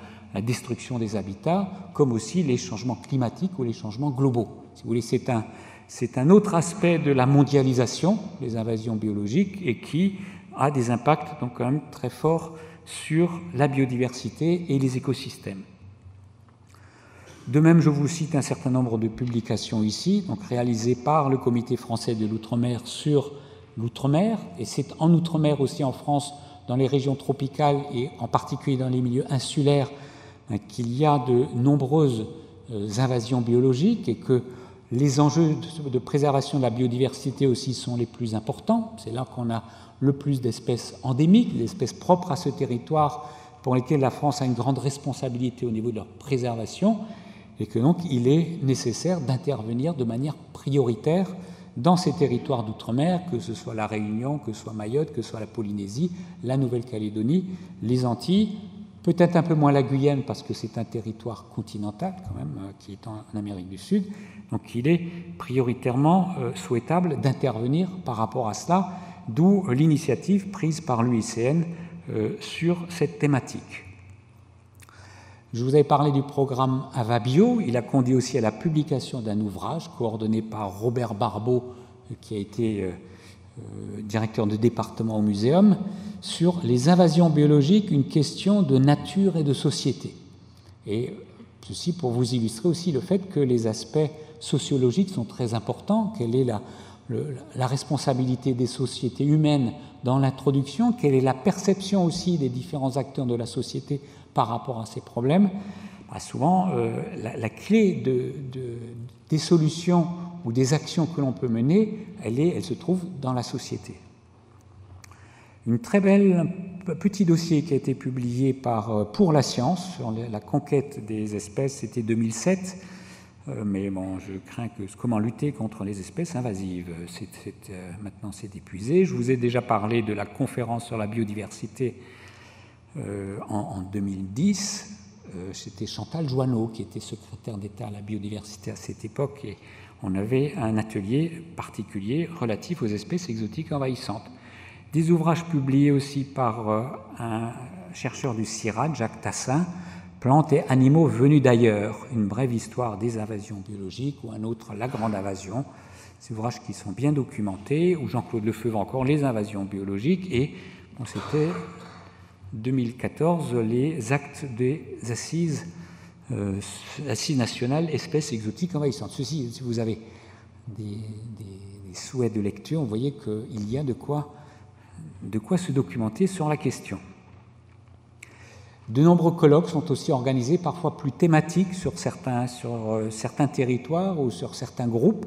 destruction des habitats, comme aussi les changements climatiques ou les changements globaux. Si vous voulez, c'est un, c'est un autre aspect de la mondialisation, les invasions biologiques, et qui a des impacts donc quand même très forts sur la biodiversité et les écosystèmes. De même, je vous cite un certain nombre de publications ici, donc réalisées par le Comité français de l'outre-mer sur l'outre-mer, et c'est en outre-mer aussi en France, dans les régions tropicales et en particulier dans les milieux insulaires, hein, qu'il y a de nombreuses euh, invasions biologiques et que les enjeux de préservation de la biodiversité aussi sont les plus importants. C'est là qu'on a le plus d'espèces endémiques, d'espèces propres à ce territoire pour lesquelles la France a une grande responsabilité au niveau de leur préservation et que donc il est nécessaire d'intervenir de manière prioritaire dans ces territoires d'outre-mer, que ce soit la Réunion, que ce soit Mayotte, que ce soit la Polynésie, la Nouvelle-Calédonie, les Antilles, peut-être un peu moins la Guyane parce que c'est un territoire continental quand même euh, qui est en Amérique du Sud. Donc il est prioritairement euh, souhaitable d'intervenir par rapport à cela, d'où l'initiative prise par l'UICN euh, sur cette thématique. Je vous avais parlé du programme Avabio. Il a conduit aussi à la publication d'un ouvrage coordonné par Robert Barbeau, qui a été euh, euh, directeur de département au muséum, sur les invasions biologiques, une question de nature et de société. Et ceci pour vous illustrer aussi le fait que les aspects sociologiques sont très importants, quelle est la, la responsabilité des sociétés humaines dans l'introduction, quelle est la perception aussi des différents acteurs de la société par rapport à ces problèmes, bah, souvent euh, la, clé de, des solutions ou des actions que l'on peut mener, elle, se trouve dans la société. Une très belle petit dossier qui a été publié par euh, Pour la science sur la conquête des espèces, c'était 2007. Euh, mais bon, je crains que comment lutter contre les espèces invasives. maintenant, c'est épuisé. Je vous ai déjà parlé de la conférence sur la biodiversité euh, en, 2010, euh, c'était Chantal Joanneau qui était secrétaire d'État à la biodiversité à cette époque et on avait un atelier particulier relatif aux espèces exotiques envahissantes. Des ouvrages publiés aussi par euh, un chercheur du CIRAD, Jacques Tassin, Plantes et animaux venus d'ailleurs, une brève histoire des invasions biologiques, ou un autre, La Grande Invasion. Ces ouvrages qui sont bien documentés, où Jean-Claude Lefebvre encore les invasions biologiques, et on c'était 2014 les actes des assises, euh, assises nationales espèces exotiques envahissantes. Ceci, si vous avez des, souhaits de lecture, vous voyez qu'il y a de quoi, de quoi se documenter sur la question. De nombreux colloques sont aussi organisés, parfois plus thématiques sur certains, sur, euh, certains territoires ou sur certains groupes.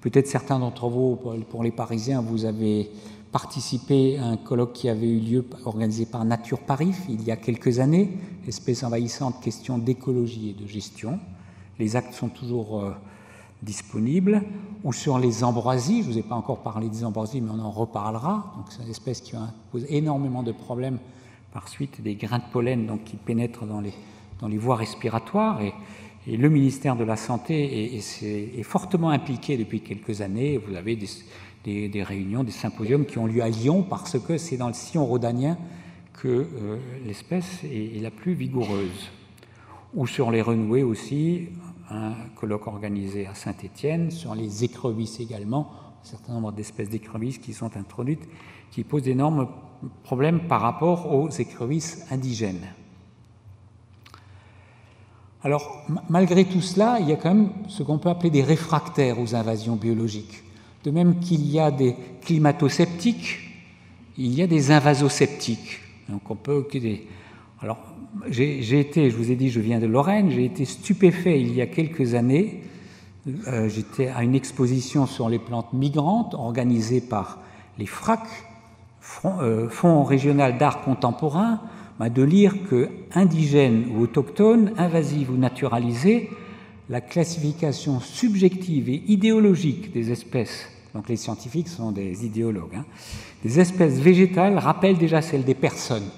Peut-être certains d'entre vous, pour les Parisiens, vous avez participé à un colloque qui avait eu lieu organisé par Nature Paris il y a quelques années, espèce envahissante, question d'écologie et de gestion. Les actes sont toujours euh, disponibles. Ou sur les ambroisies, je ne vous ai pas encore parlé des ambroisies, mais on en reparlera. C'est une espèce qui pose énormément de problèmes par suite des grains de pollen donc, qui pénètrent dans les, dans les voies respiratoires. Et, le ministère de la Santé est, est, fortement impliqué depuis quelques années. Vous avez des, des, réunions, des symposiums qui ont lieu à Lyon parce que c'est dans le sillon rhodanien que euh, l'espèce est, est, la plus vigoureuse. Ou sur les renouées aussi, un colloque organisé à Saint-Étienne, sur les écrevisses également, un certain nombre d'espèces d'écrevisses qui sont introduites, qui posent d'énormes problème par rapport aux écrevisses indigènes. Alors, malgré tout cela, il y a quand même ce qu'on peut appeler des réfractaires aux invasions biologiques. De même qu'il y a des climato-sceptiques, il y a des invasosceptiques. Donc on peut Alors, j'ai été, je vous ai dit, je viens de Lorraine, j'ai été stupéfait il y a quelques années. Euh, j'étais à une exposition sur les plantes migrantes organisée par les FRAC, euh, Fonds régional d'art contemporain, de lire que indigène ou autochtone, invasive ou naturalisée, la classification subjective et idéologique des espèces, donc les scientifiques sont des idéologues, hein, des espèces végétales rappelle déjà celle des personnes.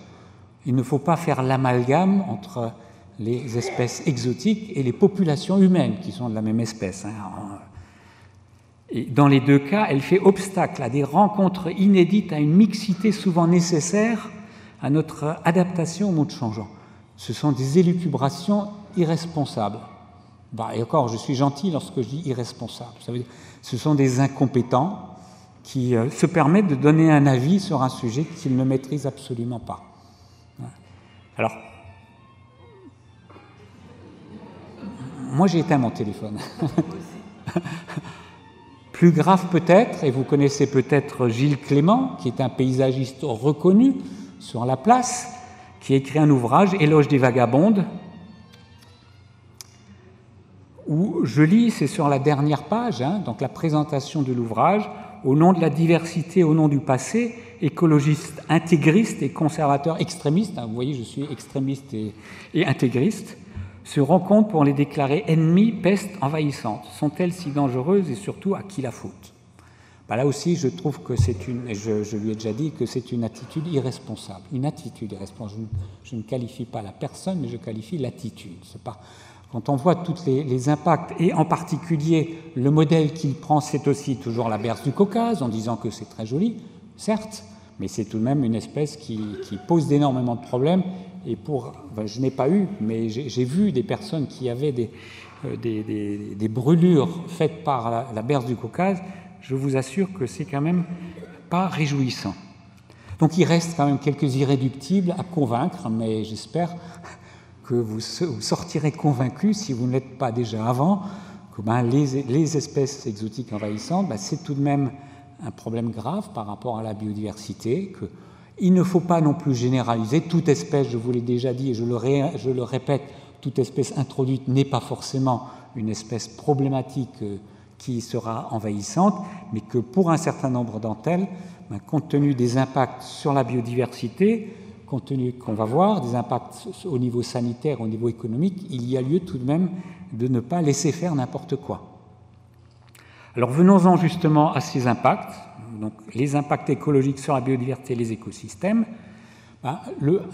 Il ne faut pas faire l'amalgame entre les espèces exotiques et les populations humaines qui sont de la même espèce. Hein. Dans les deux cas, elle fait obstacle à des rencontres inédites, à une mixité souvent nécessaire à notre adaptation au monde changeant. Ce sont des élucubrations irresponsables. Bah, et encore, je suis gentil lorsque je dis irresponsables. Ça veut dire, ce sont des incompétents qui euh, se permettent de donner un avis sur un sujet qu'ils ne maîtrisent absolument pas. Alors, moi j'ai éteint mon téléphone. Plus grave peut-être, et vous connaissez peut-être Gilles Clément, qui est un paysagiste reconnu sur la place, qui a écrit un ouvrage, Éloge des vagabondes, où je lis, c'est sur la dernière page, hein, donc la présentation de l'ouvrage, au nom de la diversité, au nom du passé, écologiste intégriste et conservateur extrémiste, hein, vous voyez, je suis extrémiste et intégriste, se rencontrent pour les déclarer ennemis, peste envahissante. Sont-elles si dangereuses et surtout à qui la faute? Bah Là aussi, je trouve que c'est une, je, je, lui ai déjà dit que c'est une attitude irresponsable. Une attitude irresponsable. Je, ne qualifie pas la personne, mais je qualifie l'attitude. Pas, quand on voit tous les, impacts, et en particulier le modèle qu'il prend, c'est aussi toujours la berce du Caucase, en disant que c'est très joli, certes, mais c'est tout de même une espèce qui, pose d'énormément de problèmes et pour, je n'ai pas eu, mais j'ai vu des personnes qui avaient des, euh, des, brûlures faites par la, la, berce du Caucase. Je vous assure que c'est quand même pas réjouissant. Donc il reste quand même quelques irréductibles à convaincre, mais j'espère vous sortirez convaincus, si vous ne l'êtes pas déjà avant, que ben, les, espèces exotiques envahissantes, ben, c'est tout de même un problème grave par rapport à la biodiversité, que il ne faut pas non plus généraliser. Toute espèce, je vous l'ai déjà dit et je le, je le, répète, toute espèce introduite n'est pas forcément une espèce problématique euh, qui sera envahissante, mais que pour un certain nombre d'entre elles, ben, compte tenu des impacts sur la biodiversité, compte tenu qu'on va voir, des impacts au niveau sanitaire, au niveau économique, il y a lieu tout de même de ne pas laisser faire n'importe quoi. Alors venons-en justement à ces impacts donc les impacts écologiques sur la biodiversité et les écosystèmes. Ben,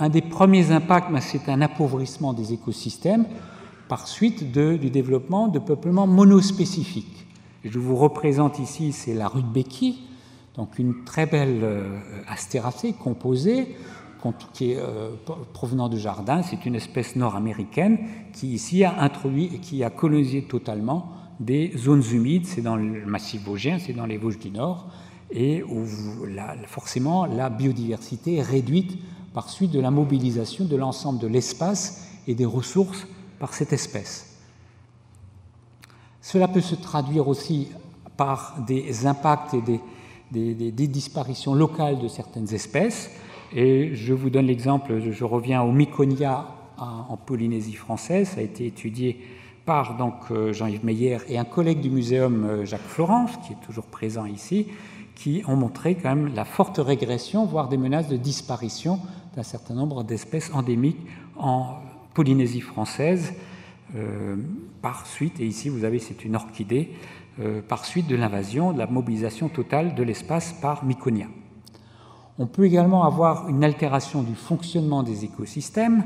un des premiers impacts, ben, c'est un appauvrissement des écosystèmes par suite du développement de peuplements monospécifiques. Je vous représente ici, c'est la Rudbeckie, donc une très belle euh, astéracée composée qui est euh, provenant de jardin. C'est une espèce nord-américaine qui ici a introduit et qui a colonisé totalement des zones humides. C'est dans le massif vosgien, c'est dans les Vosges du Nord et où forcément la biodiversité est réduite par suite de la mobilisation de l'ensemble de l'espace et des ressources par cette espèce. Cela peut se traduire aussi par des impacts et des, disparitions locales de certaines espèces. Et je vous donne l'exemple, je reviens au Miconia en Polynésie française, ça a été étudié par euh, Jean-Yves Meyer et un collègue du muséum euh, Jacques Florence, qui est toujours présent ici, qui ont montré quand même la forte régression, voire des menaces de disparition d'un certain nombre d'espèces endémiques en Polynésie française euh, par suite, et ici vous avez c'est une orchidée, par suite de l'invasion, de la mobilisation totale de l'espace par Myconia. On peut également avoir une altération du fonctionnement des écosystèmes.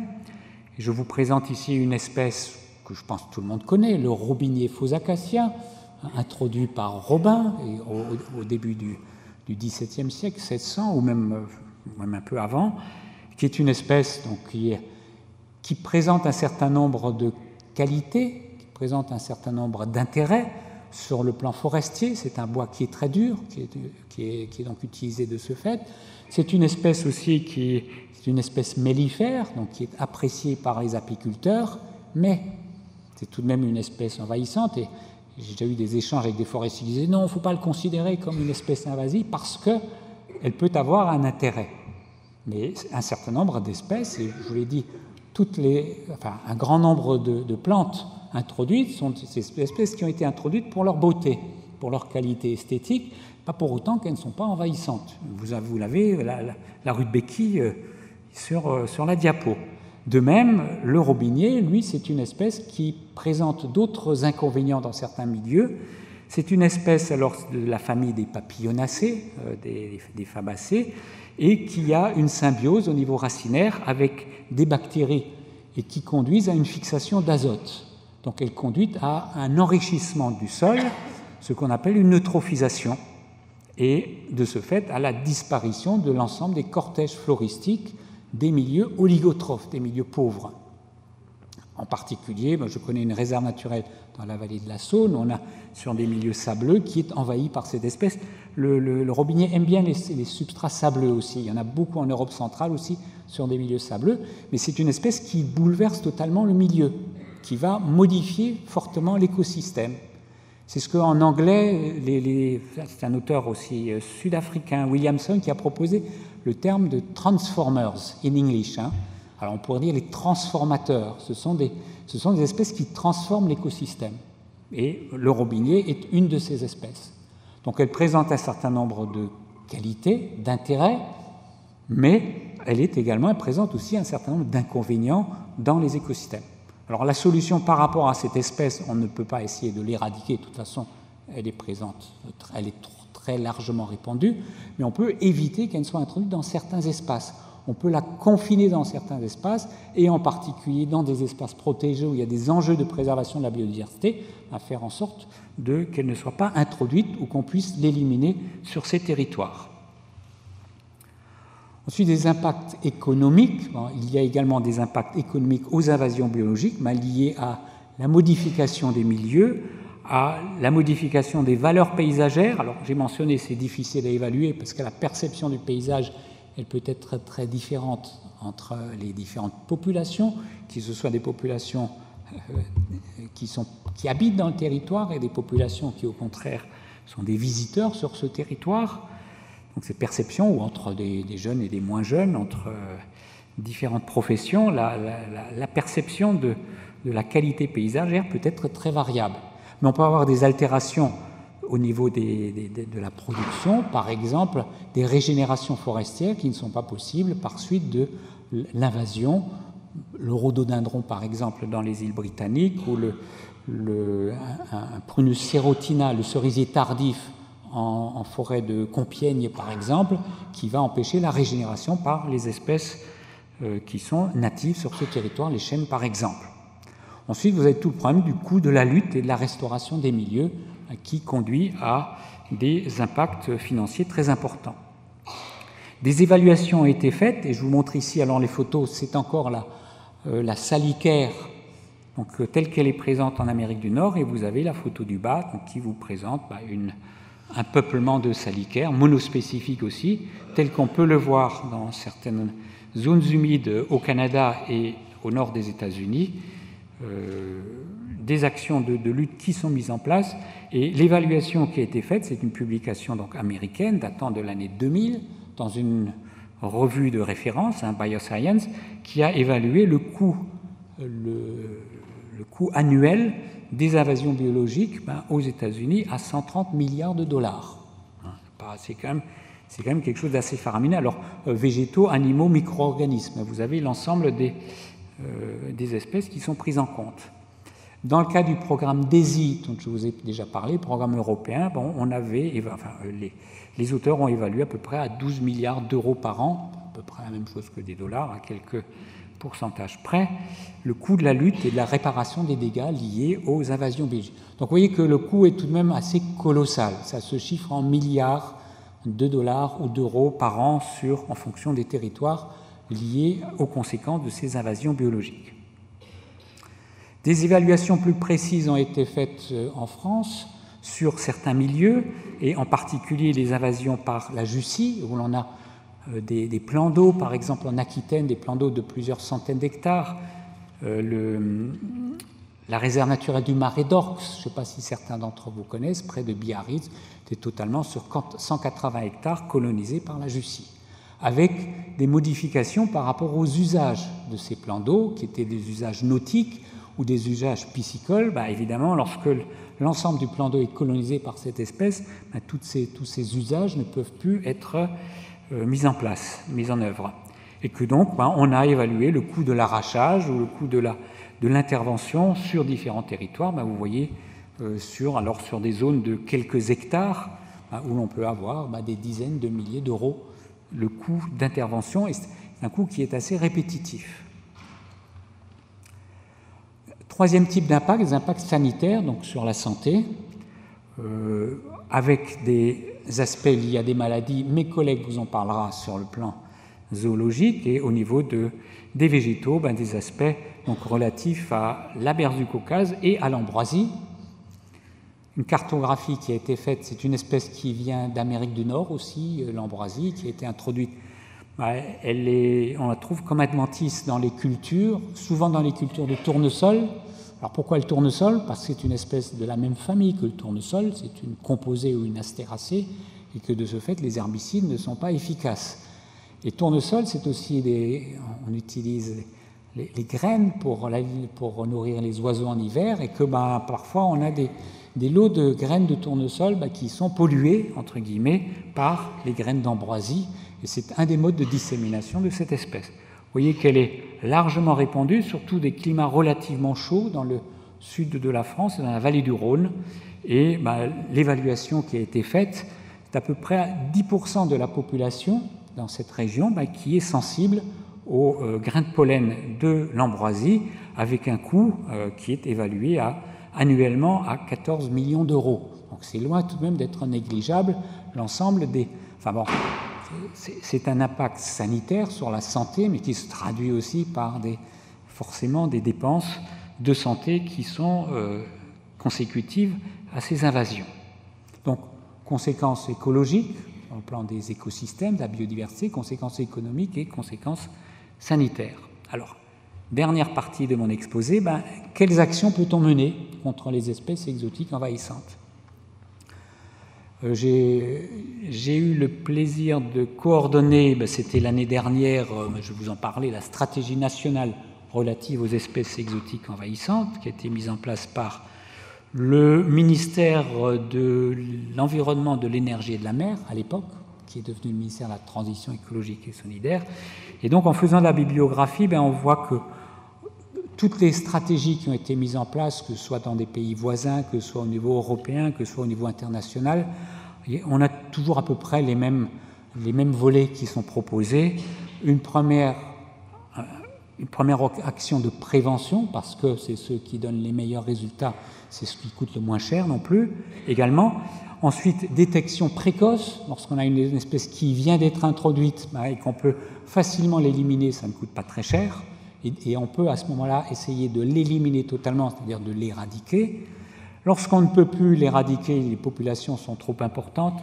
Je vous présente ici une espèce que je pense que tout le monde connaît, le robinier faux acacia, introduit par Robin au, début du, XVIIe siècle, 700 ou même, même, un peu avant, qui est une espèce donc, qui, présente un certain nombre de qualités, qui présente un certain nombre d'intérêts sur le plan forestier. C'est un bois qui est très dur, qui est donc utilisé de ce fait. C'est une espèce aussi qui est une espèce mellifère, donc qui est appréciée par les apiculteurs, mais c'est tout de même une espèce envahissante. Et j'ai déjà eu des échanges avec des forestiers qui disaient non, il ne faut pas le considérer comme une espèce invasive parce qu'elle peut avoir un intérêt. Mais un certain nombre d'espèces, et je vous l'ai dit, toutes les, enfin, un grand nombre de, plantes introduites sont ces espèces qui ont été introduites pour leur beauté, pour leur qualité esthétique, pas pour autant qu'elles ne sont pas envahissantes. Vous, l'avez, la, la, rue béquille euh, sur, euh, sur la diapo. De même, le robinier, lui, c'est une espèce qui présente d'autres inconvénients dans certains milieux. C'est une espèce de la famille des papillonacées, euh, des, fabacées, et qui a une symbiose au niveau racinaire avec des bactéries et qui conduisent à une fixation d'azote. Donc elle conduit à un enrichissement du sol, ce qu'on appelle une eutrophisation, et de ce fait à la disparition de l'ensemble des cortèges floristiques des milieux oligotrophes, des milieux pauvres. En particulier, je connais une réserve naturelle dans la vallée de la Saône, on a sur des milieux sableux qui est envahi par cette espèce. Le, robinier aime bien les, les, substrats sableux aussi. Il y en a beaucoup en Europe centrale aussi sur des milieux sableux, mais c'est une espèce qui bouleverse totalement le milieu, qui va modifier fortement l'écosystème. C'est ce qu'en anglais, c'est un auteur aussi euh, sud-africain, Williamson, qui a proposé le terme de transformers in English. Hein. Alors on pourrait dire les transformateurs. Ce sont des, espèces qui transforment l'écosystème. Et le robinier est une de ces espèces. Donc elle présente un certain nombre de qualités, d'intérêts, mais elle est également, elle présente aussi un certain nombre d'inconvénients dans les écosystèmes. Alors la solution par rapport à cette espèce, on ne peut pas essayer de l'éradiquer, de toute façon, elle est présente, elle est très largement répandue, mais on peut éviter qu'elle soit introduite dans certains espaces. On peut la confiner dans certains espaces, et en particulier dans des espaces protégés où il y a des enjeux de préservation de la biodiversité, à faire en sorte qu'elle ne soit pas introduite ou qu'on puisse l'éliminer sur ces territoires. Ensuite, des impacts économiques. il y a également des impacts économiques aux invasions biologiques, mais liés à la modification des milieux, à la modification des valeurs paysagères. Alors j'ai mentionné, c'est difficile à évaluer parce que la perception du paysage, elle peut être très différente entre les différentes populations, que ce soit des populations euh, qui, qui habitent dans le territoire et des populations qui au contraire sont des visiteurs sur ce territoire. Donc ces perceptions, ou entre des, jeunes et des moins jeunes, entre euh, différentes professions, la, perception de, la qualité paysagère peut être très variable. Mais on peut avoir des altérations au niveau de la production, par exemple des régénérations forestières qui ne sont pas possibles par suite de l'invasion, le rhododendron par exemple dans les îles britanniques, ou le, le un, prunus serotina, le cerisier tardif en, forêt de Compiègne par exemple, qui va empêcher la régénération par les espèces euh, qui sont natives sur ce territoire, les chênes par exemple. Ensuite, vous avez tout le problème du coût de la lutte et de la restauration des milieux euh, qui conduit à des impacts financiers très importants. Des évaluations ont été faites, et je vous montre ici, alors les photos, c'est encore la, euh, salicaire donc, telle qu'elle est présente en Amérique du Nord, et vous avez la photo du bas qui vous présente bah, une, un peuplement de salicaire, monospécifique aussi, tel qu'on peut le voir dans certaines zones humides au Canada et au nord des États-Unis, euh, des actions de, lutte qui sont mises en place. Et l'évaluation qui a été faite, c'est une publication donc américaine datant de l'année 2000 dans une revue de référence, hein, Bioscience, qui a évalué le, coût annuel des invasions biologiques ben, aux États-Unis à 130 milliards de dollars. Hein, c'est quand, même, quelque chose d'assez faramineux. Alors, euh, végétaux, animaux, micro-organismes, vous avez l'ensemble des, euh, des espèces qui sont prises en compte. Dans le cas du programme DESI, dont je vous ai déjà parlé, programme européen, bon, on avait, enfin, les, les, auteurs ont évalué à peu près à 12 milliards d'euros par an, à peu près la même chose que des dollars, à quelques pourcentages près, le coût de la lutte et de la réparation des dégâts liés aux invasions belges. Donc vous voyez que le coût est tout de même assez colossal. Ça se chiffre en milliards de dollars ou d'euros par an sur, en fonction des territoires liés aux conséquences de ces invasions biologiques. Des évaluations plus précises ont été faites euh, en France sur certains milieux, et en particulier les invasions par la Jussie, où l'on a euh, des, plans d'eau, par exemple en Aquitaine, des plans d'eau de plusieurs centaines d'hectares. Euh, la réserve naturelle du Marais d'Orx, je ne sais pas si certains d'entre vous connaissent, près de Biarritz, était totalement sur 180 hectares colonisés par la Jussie, avec des modifications par rapport aux usages de ces plans d'eau, qui étaient des usages nautiques, ou des usages piscicoles, bah, évidemment, lorsque l'ensemble du plan d'eau est colonisé par cette espèce, bah, toutes tous ces usages ne peuvent plus être euh, mis en place, mis en œuvre. Et que donc, bah, on a évalué le coût de l'arrachage ou le coût de l'intervention sur différents territoires. vous voyez, euh, sur, alors, sur des zones de quelques hectares, où l'on peut avoir des dizaines de milliers d'euros le coût d'intervention. Et c'est un coût qui est assez répétitif. Troisième type d'impact, les impacts sanitaires, donc sur la santé, euh, avec des aspects liés à des maladies. Mes collègues vous en parlera sur le plan zoologique et au niveau de, des végétaux, ben, des aspects donc, relatifs à la berce du Caucase et à l'ambroisie. Une cartographie qui a été faite, c'est une espèce qui vient d'Amérique du Nord aussi, euh, l'ambroisie, qui a été introduite. Elle est, on la trouve comme adventice dans les cultures, souvent dans les cultures de tournesol, alors pourquoi le tournesol? Parce que c'est une espèce de la même famille que le tournesol, c'est une composée ou une astéracée, et que de ce fait, les herbicides ne sont pas efficaces. Et tournesol, c'est aussi des. On utilise les, graines pour, pour, nourrir les oiseaux en hiver, et que bah, parfois on a des, des, lots de graines de tournesol bah, qui sont pollués, entre guillemets, par les graines d'ambroisie, et c'est un des modes de dissémination de cette espèce. Vous voyez qu'elle est largement répandue, surtout des climats relativement chauds dans le sud de la France et dans la vallée du Rhône. Et bah, l'évaluation qui a été faite, c'est à peu près 10% de la population dans cette région bah, qui est sensible aux euh, grains de pollen de l'ambroisie, avec un coût euh, qui est évalué à, annuellement à 14 millions d'euros. Donc c'est loin tout de même d'être négligeable l'ensemble des... Enfin bon, c'est un impact sanitaire sur la santé, mais qui se traduit aussi par des, forcément des dépenses de santé qui sont euh, consécutives à ces invasions. Donc, conséquences écologiques, au plan des écosystèmes, de la biodiversité, conséquences économiques et conséquences sanitaires. Alors, dernière partie de mon exposé, ben, quelles actions peut-on mener contre les espèces exotiques envahissantes? J'ai eu le plaisir de coordonner, ben, c'était l'année dernière, euh, je vous en parlais, la stratégie nationale relative aux espèces exotiques envahissantes, qui a été mise en place par le ministère de l'Environnement, de l'Énergie et de la Mer, à l'époque, qui est devenu le ministère de la Transition écologique et solidaire. Et donc, en faisant la bibliographie, ben, on voit que toutes les stratégies qui ont été mises en place, que ce soit dans des pays voisins, que ce soit au niveau européen, que ce soit au niveau international, on a toujours à peu près les mêmes, volets qui sont proposés. Une première, euh, une première action de prévention, parce que c'est ceux qui donnent les meilleurs résultats, c'est ce qui coûte le moins cher non plus, également. Ensuite, détection précoce, lorsqu'on a une espèce qui vient d'être introduite bah, et qu'on peut facilement l'éliminer, ça ne coûte pas très cher et, on peut à ce moment-là essayer de l'éliminer totalement, c'est-à-dire de l'éradiquer. Lorsqu'on ne peut plus l'éradiquer, les populations sont trop importantes,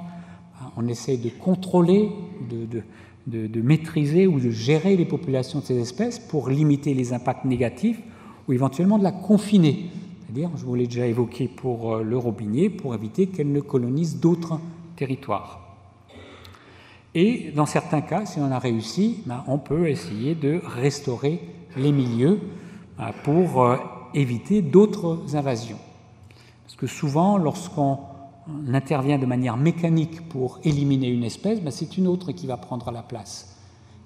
on essaie de contrôler, de, de, maîtriser ou de gérer les populations de ces espèces pour limiter les impacts négatifs ou éventuellement de la confiner. C'est-à-dire, je vous l'ai déjà évoqué pour euh, le robinier, pour éviter qu'elle ne colonise d'autres territoires. Et dans certains cas, si on a réussi, ben, on peut essayer de restaurer les milieux ben, pour euh, éviter d'autres invasions. Parce que souvent, lorsqu'on intervient de manière mécanique pour éliminer une espèce, ben, c'est une autre qui va prendre la place.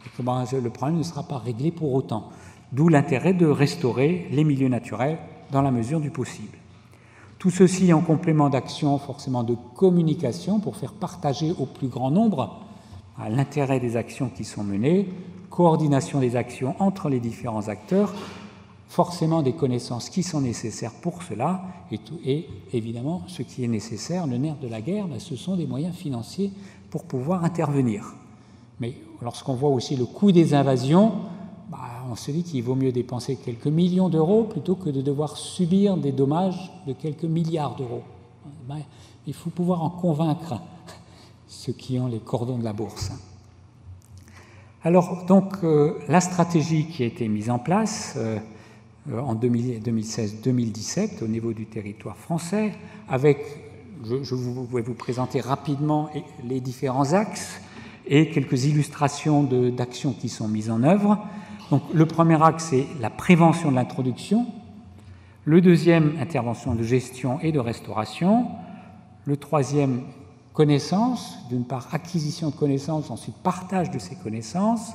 Et le problème ne sera pas réglé pour autant. D'où l'intérêt de restaurer les milieux naturels dans la mesure du possible. Tout ceci en complément d'actions forcément de communication pour faire partager au plus grand nombre l'intérêt des actions qui sont menées, coordination des actions entre les différents acteurs, forcément des connaissances qui sont nécessaires pour cela, et, évidemment ce qui est nécessaire, le nerf de la guerre, ben, ce sont des moyens financiers pour pouvoir intervenir. Mais lorsqu'on voit aussi le coût des invasions, on se dit qu'il vaut mieux dépenser quelques millions d'euros plutôt que de devoir subir des dommages de quelques milliards d'euros. Ben, il faut pouvoir en convaincre ceux qui ont les cordons de la bourse. Alors, donc, euh, la stratégie qui a été mise en place euh, en 2016-2017 au niveau du territoire français, avec, je, je, vais vous présenter rapidement les différents axes et quelques illustrations d'actions qui sont mises en œuvre. Donc, le premier axe, c'est la prévention de l'introduction. Le deuxième, intervention de gestion et de restauration. Le troisième, connaissance. D'une part, acquisition de connaissances, ensuite partage de ces connaissances.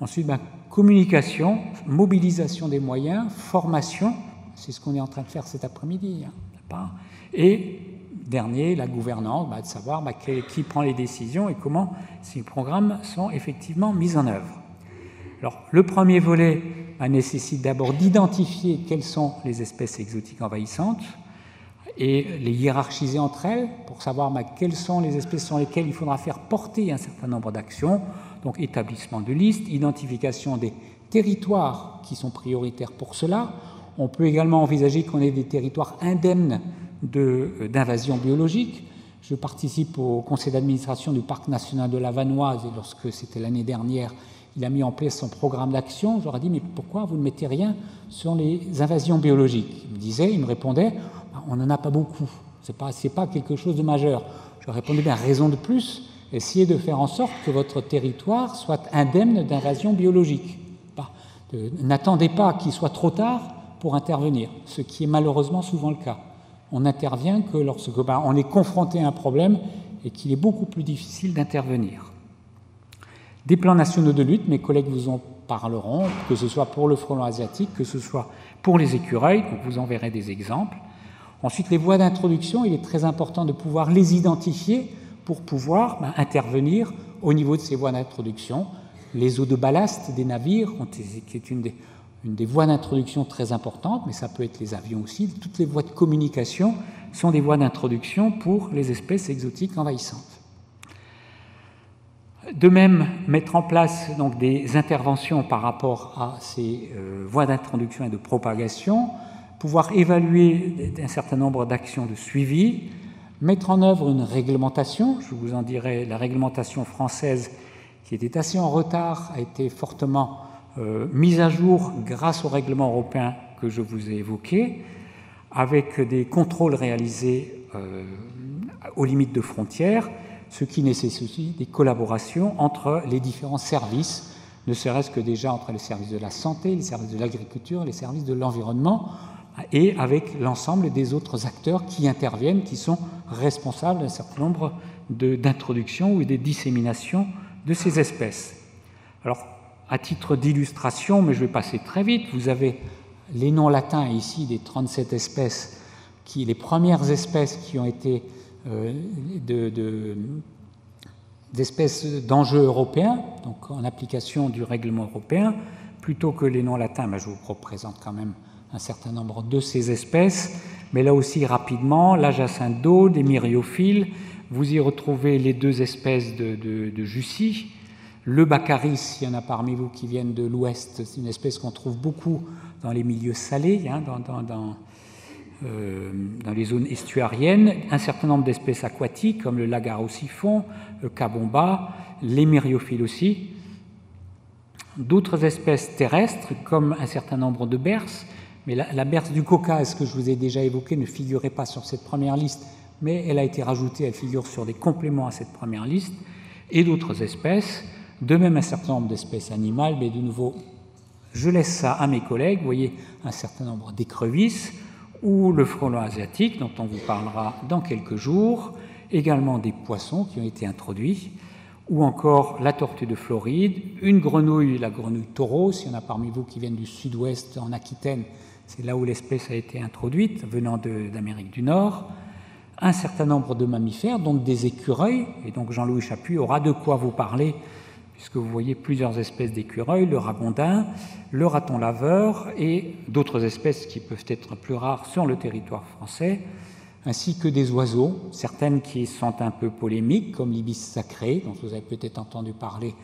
Ensuite, ben, communication, mobilisation des moyens, formation. C'est ce qu'on est en train de faire cet après-midi. Hein, et dernier, la gouvernance, ben, de savoir ben, qui prend les décisions et comment ces programmes sont effectivement mis en œuvre. Alors, le premier volet nécessite d'abord d'identifier quelles sont les espèces exotiques envahissantes et les hiérarchiser entre elles pour savoir quelles sont les espèces sur lesquelles il faudra faire porter un certain nombre d'actions. Donc, établissement de listes, identification des territoires qui sont prioritaires pour cela. On peut également envisager qu'on ait des territoires indemnes euh, d'invasion biologique. Je participe au conseil d'administration du parc national de la Vanoise et lorsque c'était l'année dernière, il a mis en place son programme d'action. Ai dit, mais pourquoi vous ne mettez rien sur les invasions biologiques? Il me disait, il me répondait, bah, on n'en a pas beaucoup. Ce n'est pas, quelque chose de majeur. Je répondais, bien, raison de plus, essayez de faire en sorte que votre territoire soit indemne d'invasion biologique. N'attendez pas qu'il soit trop tard pour intervenir, ce qui est malheureusement souvent le cas. On n'intervient que lorsque bah, on est confronté à un problème et qu'il est beaucoup plus difficile d'intervenir. Des plans nationaux de lutte, mes collègues vous en parleront, que ce soit pour le frelon asiatique, que ce soit pour les écureuils, vous en verrez des exemples. Ensuite, les voies d'introduction, il est très important de pouvoir les identifier pour pouvoir ben, intervenir au niveau de ces voies d'introduction. Les eaux de ballast des navires, qui est une des, voies d'introduction très importantes, mais ça peut être les avions aussi. Toutes les voies de communication sont des voies d'introduction pour les espèces exotiques envahissantes. De même, mettre en place donc, des interventions par rapport à ces euh, voies d'introduction et de propagation, pouvoir évaluer un certain nombre d'actions de suivi, mettre en œuvre une réglementation, je vous en dirai, la réglementation française qui était assez en retard a été fortement euh, mise à jour grâce au règlement européen que je vous ai évoqué, avec des contrôles réalisés euh, aux limites de frontières ce qui nécessite des collaborations entre les différents services, ne serait-ce que déjà entre les services de la santé, les services de l'agriculture, les services de l'environnement, et avec l'ensemble des autres acteurs qui interviennent, qui sont responsables d'un certain nombre d'introductions ou de disséminations de ces espèces. Alors, à titre d'illustration, mais je vais passer très vite, vous avez les noms latins ici des 37 espèces, les premières espèces qui ont été euh, d'espèces d'enjeux européens, donc en application du règlement européen, plutôt que les noms latins, mais je vous représente quand même un certain nombre de ces espèces, mais là aussi rapidement, la jacinthe d'eau, des myriophiles, vous y retrouvez les deux espèces de, de, le Baccharis, il y en a parmi vous qui viennent de l'ouest, c'est une espèce qu'on trouve beaucoup dans les milieux salés, hein, euh, dans les zones estuariennes, un certain nombre d'espèces aquatiques comme le lagaro siphon, le cabomba, les myriophiles aussi, d'autres espèces terrestres comme un certain nombre de berces, mais la, la berce du Caucase que je vous ai déjà évoquée ne figurait pas sur cette première liste, mais elle a été rajoutée, elle figure sur des compléments à cette première liste, et d'autres espèces, de même un certain nombre d'espèces animales, mais de nouveau, je laisse ça à mes collègues. Vous voyez un certain nombre d'écrevisses ou le frelon asiatique, dont on vous parlera dans quelques jours, également des poissons qui ont été introduits, ou encore la tortue de Floride, une grenouille, la grenouille taureau, s'il y en a parmi vous qui viennent du sud-ouest en Aquitaine, c'est là où l'espèce a été introduite, venant d'Amérique du Nord, un certain nombre de mammifères, donc des écureuils, et donc Jean-Louis Chapuis aura de quoi vous parler, puisque vous voyez plusieurs espèces d'écureuils, le ragondin, le raton laveur et d'autres espèces qui peuvent être plus rares sur le territoire français, ainsi que des oiseaux, certaines qui sont un peu polémiques, comme l'ibis sacré, dont vous avez peut-être entendu parler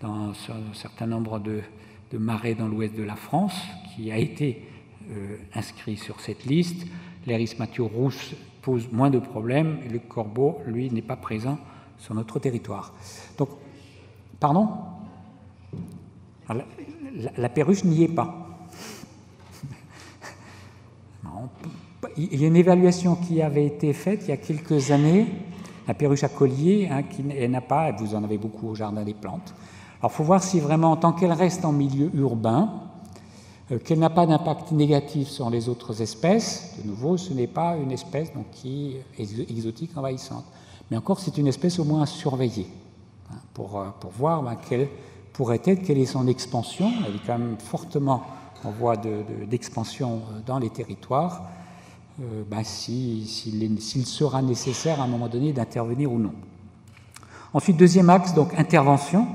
dans un certain nombre de, marais dans l'ouest de la France, qui a été euh, inscrit sur cette liste. L'Erismatio rousse pose moins de problèmes, et le corbeau, lui, n'est pas présent sur notre territoire. Donc, pardon la, la perruche n'y est pas. il y a une évaluation qui avait été faite il y a quelques années, la perruche à collier, hein, qui n'a pas, vous en avez beaucoup au Jardin des Plantes. Alors il faut voir si vraiment, tant qu'elle reste en milieu urbain, qu'elle n'a pas d'impact négatif sur les autres espèces. De nouveau, ce n'est pas une espèce donc, qui est exotique envahissante. Mais encore, c'est une espèce au moins à surveiller hein, pour, euh, pour, voir ben, quelle pourrait être, quelle est son expansion. Elle est quand même fortement en voie d'expansion de, euh, dans les territoires. Euh, ben, s'il sera nécessaire à un moment donné d'intervenir ou non. Ensuite, deuxième axe, donc intervention.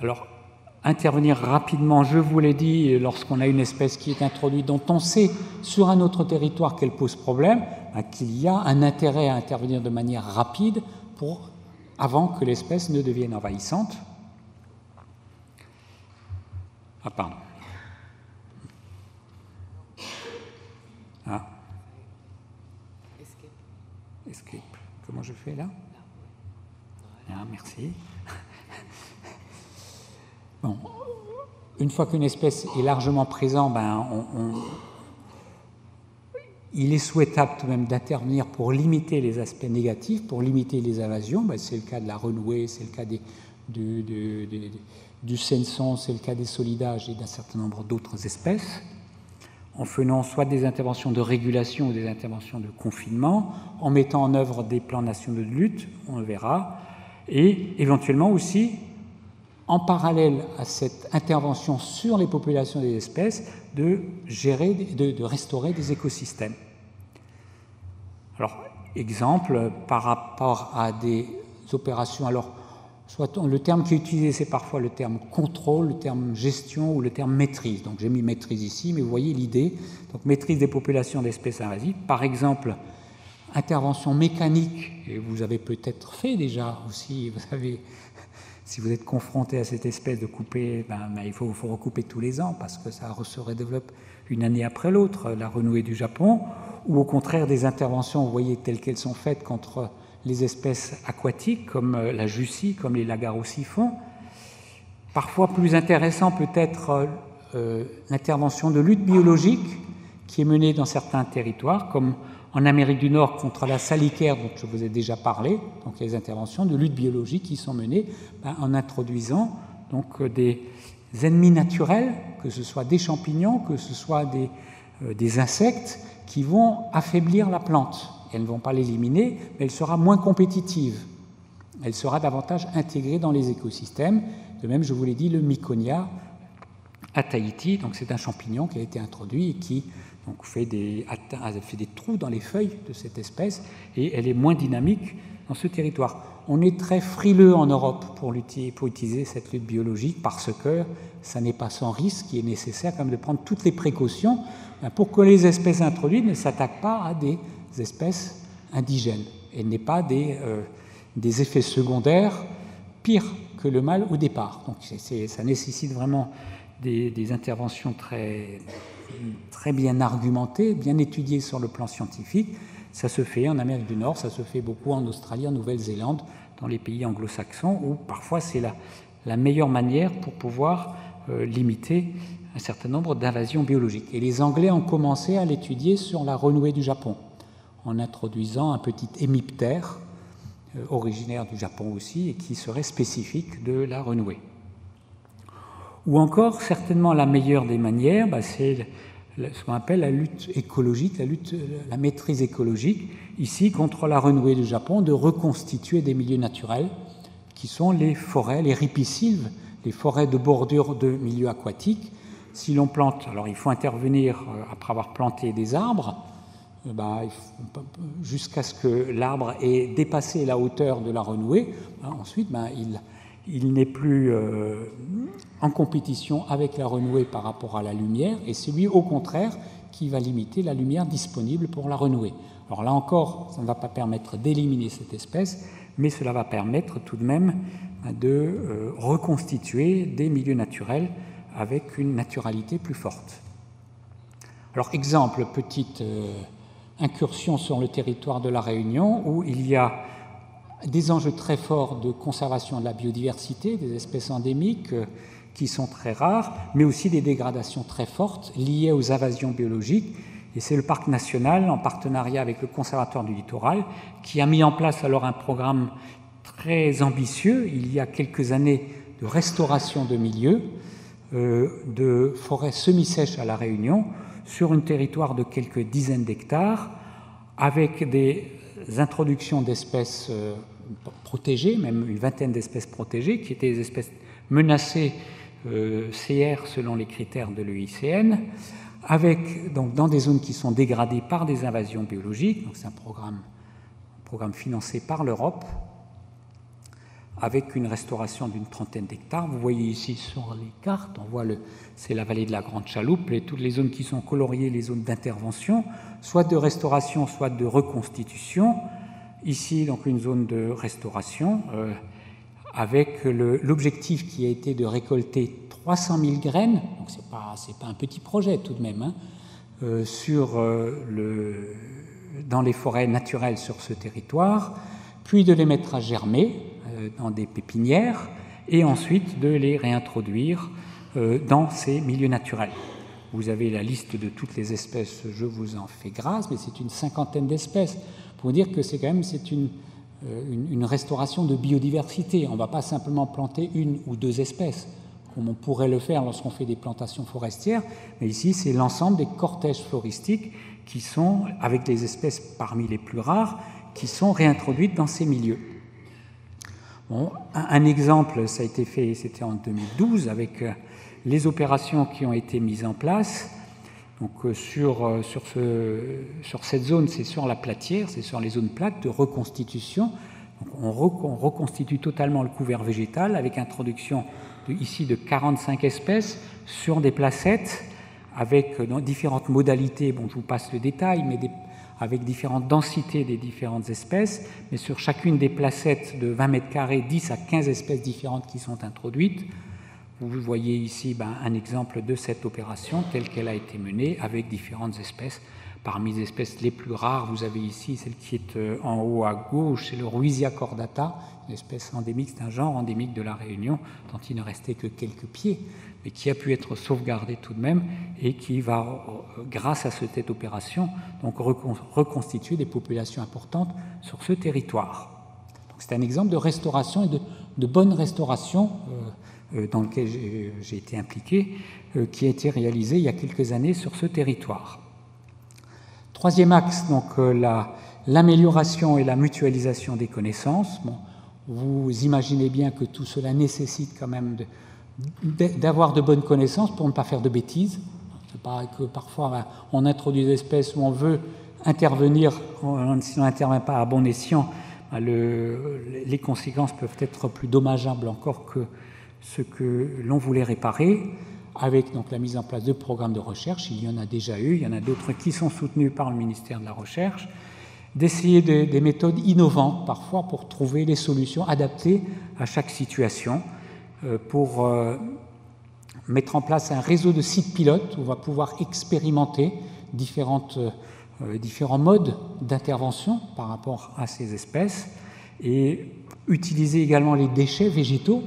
Alors, intervenir rapidement, je vous l'ai dit, lorsqu'on a une espèce qui est introduite, dont on sait sur un autre territoire qu'elle pose problème, ben, qu'il y a un intérêt à intervenir de manière rapide pour, avant que l'espèce ne devienne envahissante. Ah, pardon. Ah. Escape. Comment je fais là? Ah, Merci. Bon. Une fois qu'une espèce est largement présente, ben, il est souhaitable tout de même d'intervenir pour limiter les aspects négatifs, pour limiter les invasions. Ben, c'est le cas de la renouée, c'est le cas du, du, du c'est le cas des solidages et d'un certain nombre d'autres espèces en faisant soit des interventions de régulation ou des interventions de confinement, en mettant en œuvre des plans nationaux de lutte, on le verra, et éventuellement aussi, en parallèle à cette intervention sur les populations des espèces, de gérer, de, restaurer des écosystèmes. Alors, exemple, par rapport à des opérations, alors le terme qui est utilisé, c'est parfois le terme contrôle, le terme gestion ou le terme maîtrise. Donc j'ai mis maîtrise ici, mais vous voyez l'idée. Donc maîtrise des populations d'espèces invasives. Par exemple, intervention mécanique, et vous avez peut-être fait déjà aussi, vous savez, si vous êtes confronté à cette espèce de couper, ben, ben, il faut, recouper tous les ans parce que ça se redéveloppe une année après l'autre, la renouée du Japon, ou au contraire des interventions, vous voyez, telles qu'elles sont faites contre les espèces aquatiques comme euh, la jussie, comme les lagarossiphons. Parfois plus intéressant peut-être euh, euh, l'intervention de lutte biologique qui est menée dans certains territoires, comme en Amérique du Nord contre la salicaire dont je vous ai déjà parlé. Donc des interventions de lutte biologique qui sont menées ben, en introduisant donc des ennemis naturels, que ce soit des champignons, que ce soit des, des insectes, qui vont affaiblir la plante. Elles ne vont pas l'éliminer, mais elle sera moins compétitive. Elle sera davantage intégrée dans les écosystèmes. De même, je vous l'ai dit, le Myconia à Tahiti, donc c'est un champignon qui a été introduit et qui donc, fait, des, fait des trous dans les feuilles de cette espèce et elle est moins dynamique dans ce territoire. On est très frileux en Europe pour, utiliser cette lutte biologique parce que ça n'est pas sans risque, il est nécessaire quand même de prendre toutes les précautions ben, pour que les espèces introduites ne s'attaquent pas à des espèces indigènes et n'est pas des, euh, effets secondaires pires que le mal au départ. Donc ça nécessite vraiment des, interventions très, très bien argumentées, bien étudiées sur le plan scientifique. Ça se fait en Amérique du Nord, ça se fait beaucoup en Australie, en Nouvelle-Zélande, dans les pays anglo-saxons, où parfois c'est la, meilleure manière pour pouvoir euh, limiter un certain nombre d'invasions biologiques. Et les Anglais ont commencé à l'étudier sur la renouée du Japon en introduisant un petit hémiptère originaire du Japon aussi et qui serait spécifique de la renouée. Ou encore, certainement la meilleure des manières, bah, c'est ce qu'on appelle la lutte écologique, la, lutte, la maîtrise écologique, ici contre la renouée du Japon, de reconstituer des milieux naturels qui sont les forêts, les ripisylves, les forêts de bordure de milieux aquatiques. Si l'on plante, alors il faut intervenir euh, après avoir planté des arbres, euh, bah, jusqu'à ce que l'arbre ait dépassé la hauteur de la renouée. Hein, ensuite, bah, il, il n'est plus euh, en compétition avec la renouée par rapport à la lumière, et c'est lui, au contraire, qui va limiter la lumière disponible pour la renouée. Alors là encore, ça ne va pas permettre d'éliminer cette espèce, mais cela va permettre tout de même de euh, reconstituer des milieux naturels avec une naturalité plus forte. Alors exemple, petite euh, incursion sur le territoire de la Réunion où il y a des enjeux très forts de conservation de la biodiversité, des espèces endémiques euh, qui sont très rares, mais aussi des dégradations très fortes liées aux invasions biologiques. Et c'est le parc national, en partenariat avec le Conservatoire du littoral, qui a mis en place alors un programme très ambitieux, il y a quelques années, de restauration de milieux, euh, de forêts semi-sèches à La Réunion, sur un territoire de quelques dizaines d'hectares, avec des introductions d'espèces euh, protégées, même une vingtaine d'espèces protégées, qui étaient des espèces menacées euh, CR selon les critères de l'EICN, avec, donc, dans des zones qui sont dégradées par des invasions biologiques. C'est un programme, un programme financé par l'Europe, avec une restauration d'une trentaine d'hectares. Vous voyez ici sur les cartes, on voit le, c'est la vallée de la Grande Chaloupe, et toutes les zones qui sont coloriées, les zones d'intervention, soit de restauration, soit de reconstitution. Ici, donc, une zone de restauration euh, avec l'objectif qui a été de récolter 300 000 graines, donc ce n'est pas, un petit projet tout de même, hein, euh, euh, dans les forêts naturelles sur ce territoire, puis de les mettre à germer dans des pépinières et ensuite de les réintroduire dans ces milieux naturels. Vous avez la liste de toutes les espèces, je vous en fais grâce, mais c'est une cinquantaine d'espèces pour dire que c'est quand même c'est une, euh, une, restauration de biodiversité. On ne va pas simplement planter une ou deux espèces, comme on pourrait le faire lorsqu'on fait des plantations forestières, mais ici c'est l'ensemble des cortèges floristiques qui sont, avec des espèces parmi les plus rares, qui sont réintroduites dans ces milieux. Bon, un, exemple, ça a été fait, c'était en 2012, avec euh, les opérations qui ont été mises en place donc euh, sur, euh, sur, ce, sur cette zone, c'est sur la platière, c'est sur les zones plates de reconstitution. on, reconstitue totalement le couvert végétal avec introduction ici de 45 espèces sur des placettes avec euh, différentes modalités. Bon, je vous passe le détail, mais avec différentes densités des différentes espèces. Mais sur chacune des placettes de 20 mètres carrés, 10 à 15 espèces différentes qui sont introduites. Vous voyez ici ben, un exemple de cette opération telle qu'elle a été menée avec différentes espèces. Parmi les espèces les plus rares, vous avez ici celle qui est euh, en haut à gauche, c'est le Ruisia cordata, une espèce endémique, c'est un genre endémique de la Réunion dont il ne restait que quelques pieds, mais qui a pu être sauvegardé tout de même et qui va, euh, grâce à cette opération, donc reconstituer des populations importantes sur ce territoire. C'est un exemple de restauration et de, bonne restauration. Euh, dans lequel j'ai été impliqué, euh, qui a été réalisé il y a quelques années sur ce territoire. Troisième axe, donc euh, l'amélioration et la mutualisation des connaissances. Vous imaginez bien que tout cela nécessite quand même d'avoir de, bonnes connaissances pour ne pas faire de bêtises. C'est que parfois ben, on introduit des espèces où on veut intervenir, si on n'intervient pas à bon escient, ben, les conséquences peuvent être plus dommageables encore que ce que l'on voulait réparer. Avec donc la mise en place de programmes de recherche, il y en a déjà eu, il y en a d'autres qui sont soutenus par le ministère de la Recherche, d'essayer des méthodes innovantes parfois pour trouver des solutions adaptées à chaque situation, euh, pour euh, mettre en place un réseau de sites pilotes où on va pouvoir expérimenter euh, différents modes d'intervention par rapport à ces espèces et utiliser également les déchets végétaux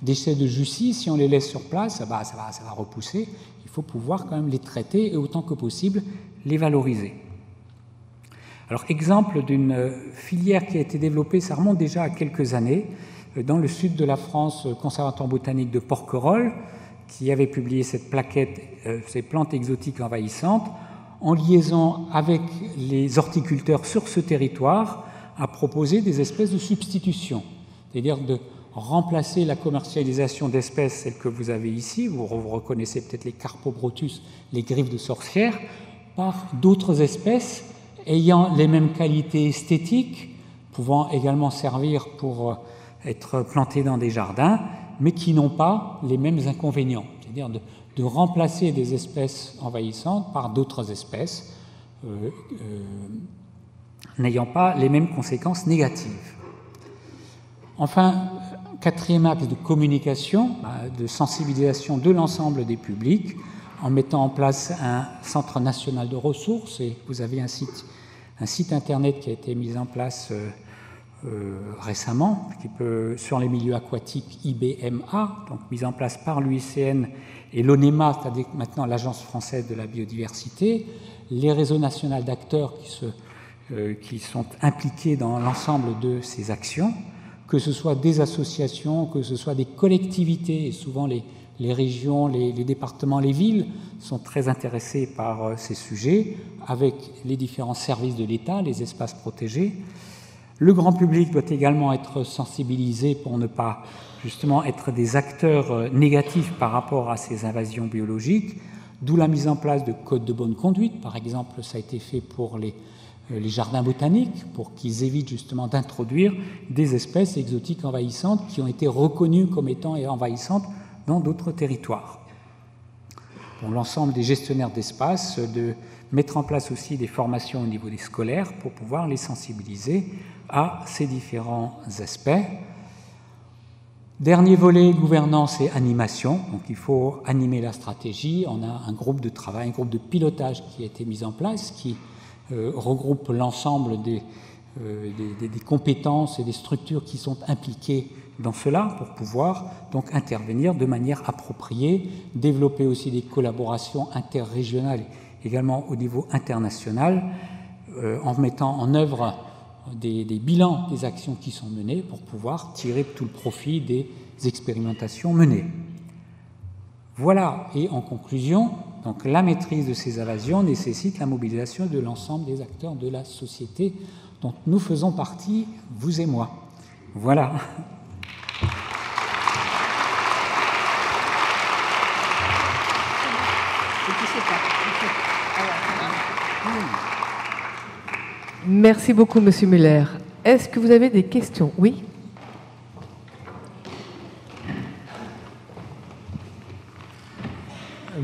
déchets de justice, si on les laisse sur place, va, ça, va, ça va repousser. Il faut pouvoir quand même les traiter et autant que possible les valoriser. Alors, exemple d'une filière qui a été développée, ça remonte déjà à quelques années, dans le sud de la France, Conservatoire botanique de Porquerolles, qui avait publié cette plaquette, ces plantes exotiques envahissantes, en liaison avec les horticulteurs sur ce territoire, a proposé des espèces de substitution, c'est-à-dire de remplacer la commercialisation d'espèces, celles que vous avez ici, vous reconnaissez peut-être les Carpobrotus, les griffes de sorcière, par d'autres espèces ayant les mêmes qualités esthétiques, pouvant également servir pour euh, être plantées dans des jardins, mais qui n'ont pas les mêmes inconvénients, c'est-à-dire de, remplacer des espèces envahissantes par d'autres espèces euh, euh, n'ayant pas les mêmes conséquences négatives. Enfin, quatrième axe de communication, bah, de sensibilisation de l'ensemble des publics, en mettant en place un centre national de ressources, et vous avez un site, internet qui a été mis en place euh, euh, récemment, sur les milieux aquatiques IBMA, donc mis en place par l'UICN et l'ONEMA, c'est-à-dire maintenant l'Agence française de la biodiversité, les réseaux nationaux d'acteurs qui, euh, qui sont impliqués dans l'ensemble de ces actions, que ce soit des associations, que ce soit des collectivités, et souvent les, régions, les, départements, les villes sont très intéressés par euh, ces sujets, avec les différents services de l'État, les espaces protégés. Le grand public doit également être sensibilisé pour ne pas justement être des acteurs euh, négatifs par rapport à ces invasions biologiques, d'où la mise en place de codes de bonne conduite. Par exemple, ça a été fait pour les les jardins botaniques pour qu'ils évitent justement d'introduire des espèces exotiques envahissantes qui ont été reconnues comme étant envahissantes dans d'autres territoires. Pour l'ensemble des gestionnaires d'espace, de mettre en place aussi des formations au niveau des scolaires pour pouvoir les sensibiliser à ces différents aspects. Dernier volet, gouvernance et animation. Donc il faut animer la stratégie. On a un groupe de travail, un groupe de pilotage qui a été mis en place, qui euh, regroupe l'ensemble euh, des, compétences et des structures qui sont impliquées dans cela pour pouvoir donc intervenir de manière appropriée, développer aussi des collaborations interrégionales également au niveau international, euh, en mettant en œuvre des, bilans des actions qui sont menées pour pouvoir tirer tout le profit des expérimentations menées. Voilà, et en conclusion, donc la maîtrise de ces invasions nécessite la mobilisation de l'ensemble des acteurs de la société dont nous faisons partie, vous et moi. Voilà. Merci beaucoup, Monsieur Muller. Est-ce que vous avez des questions? Oui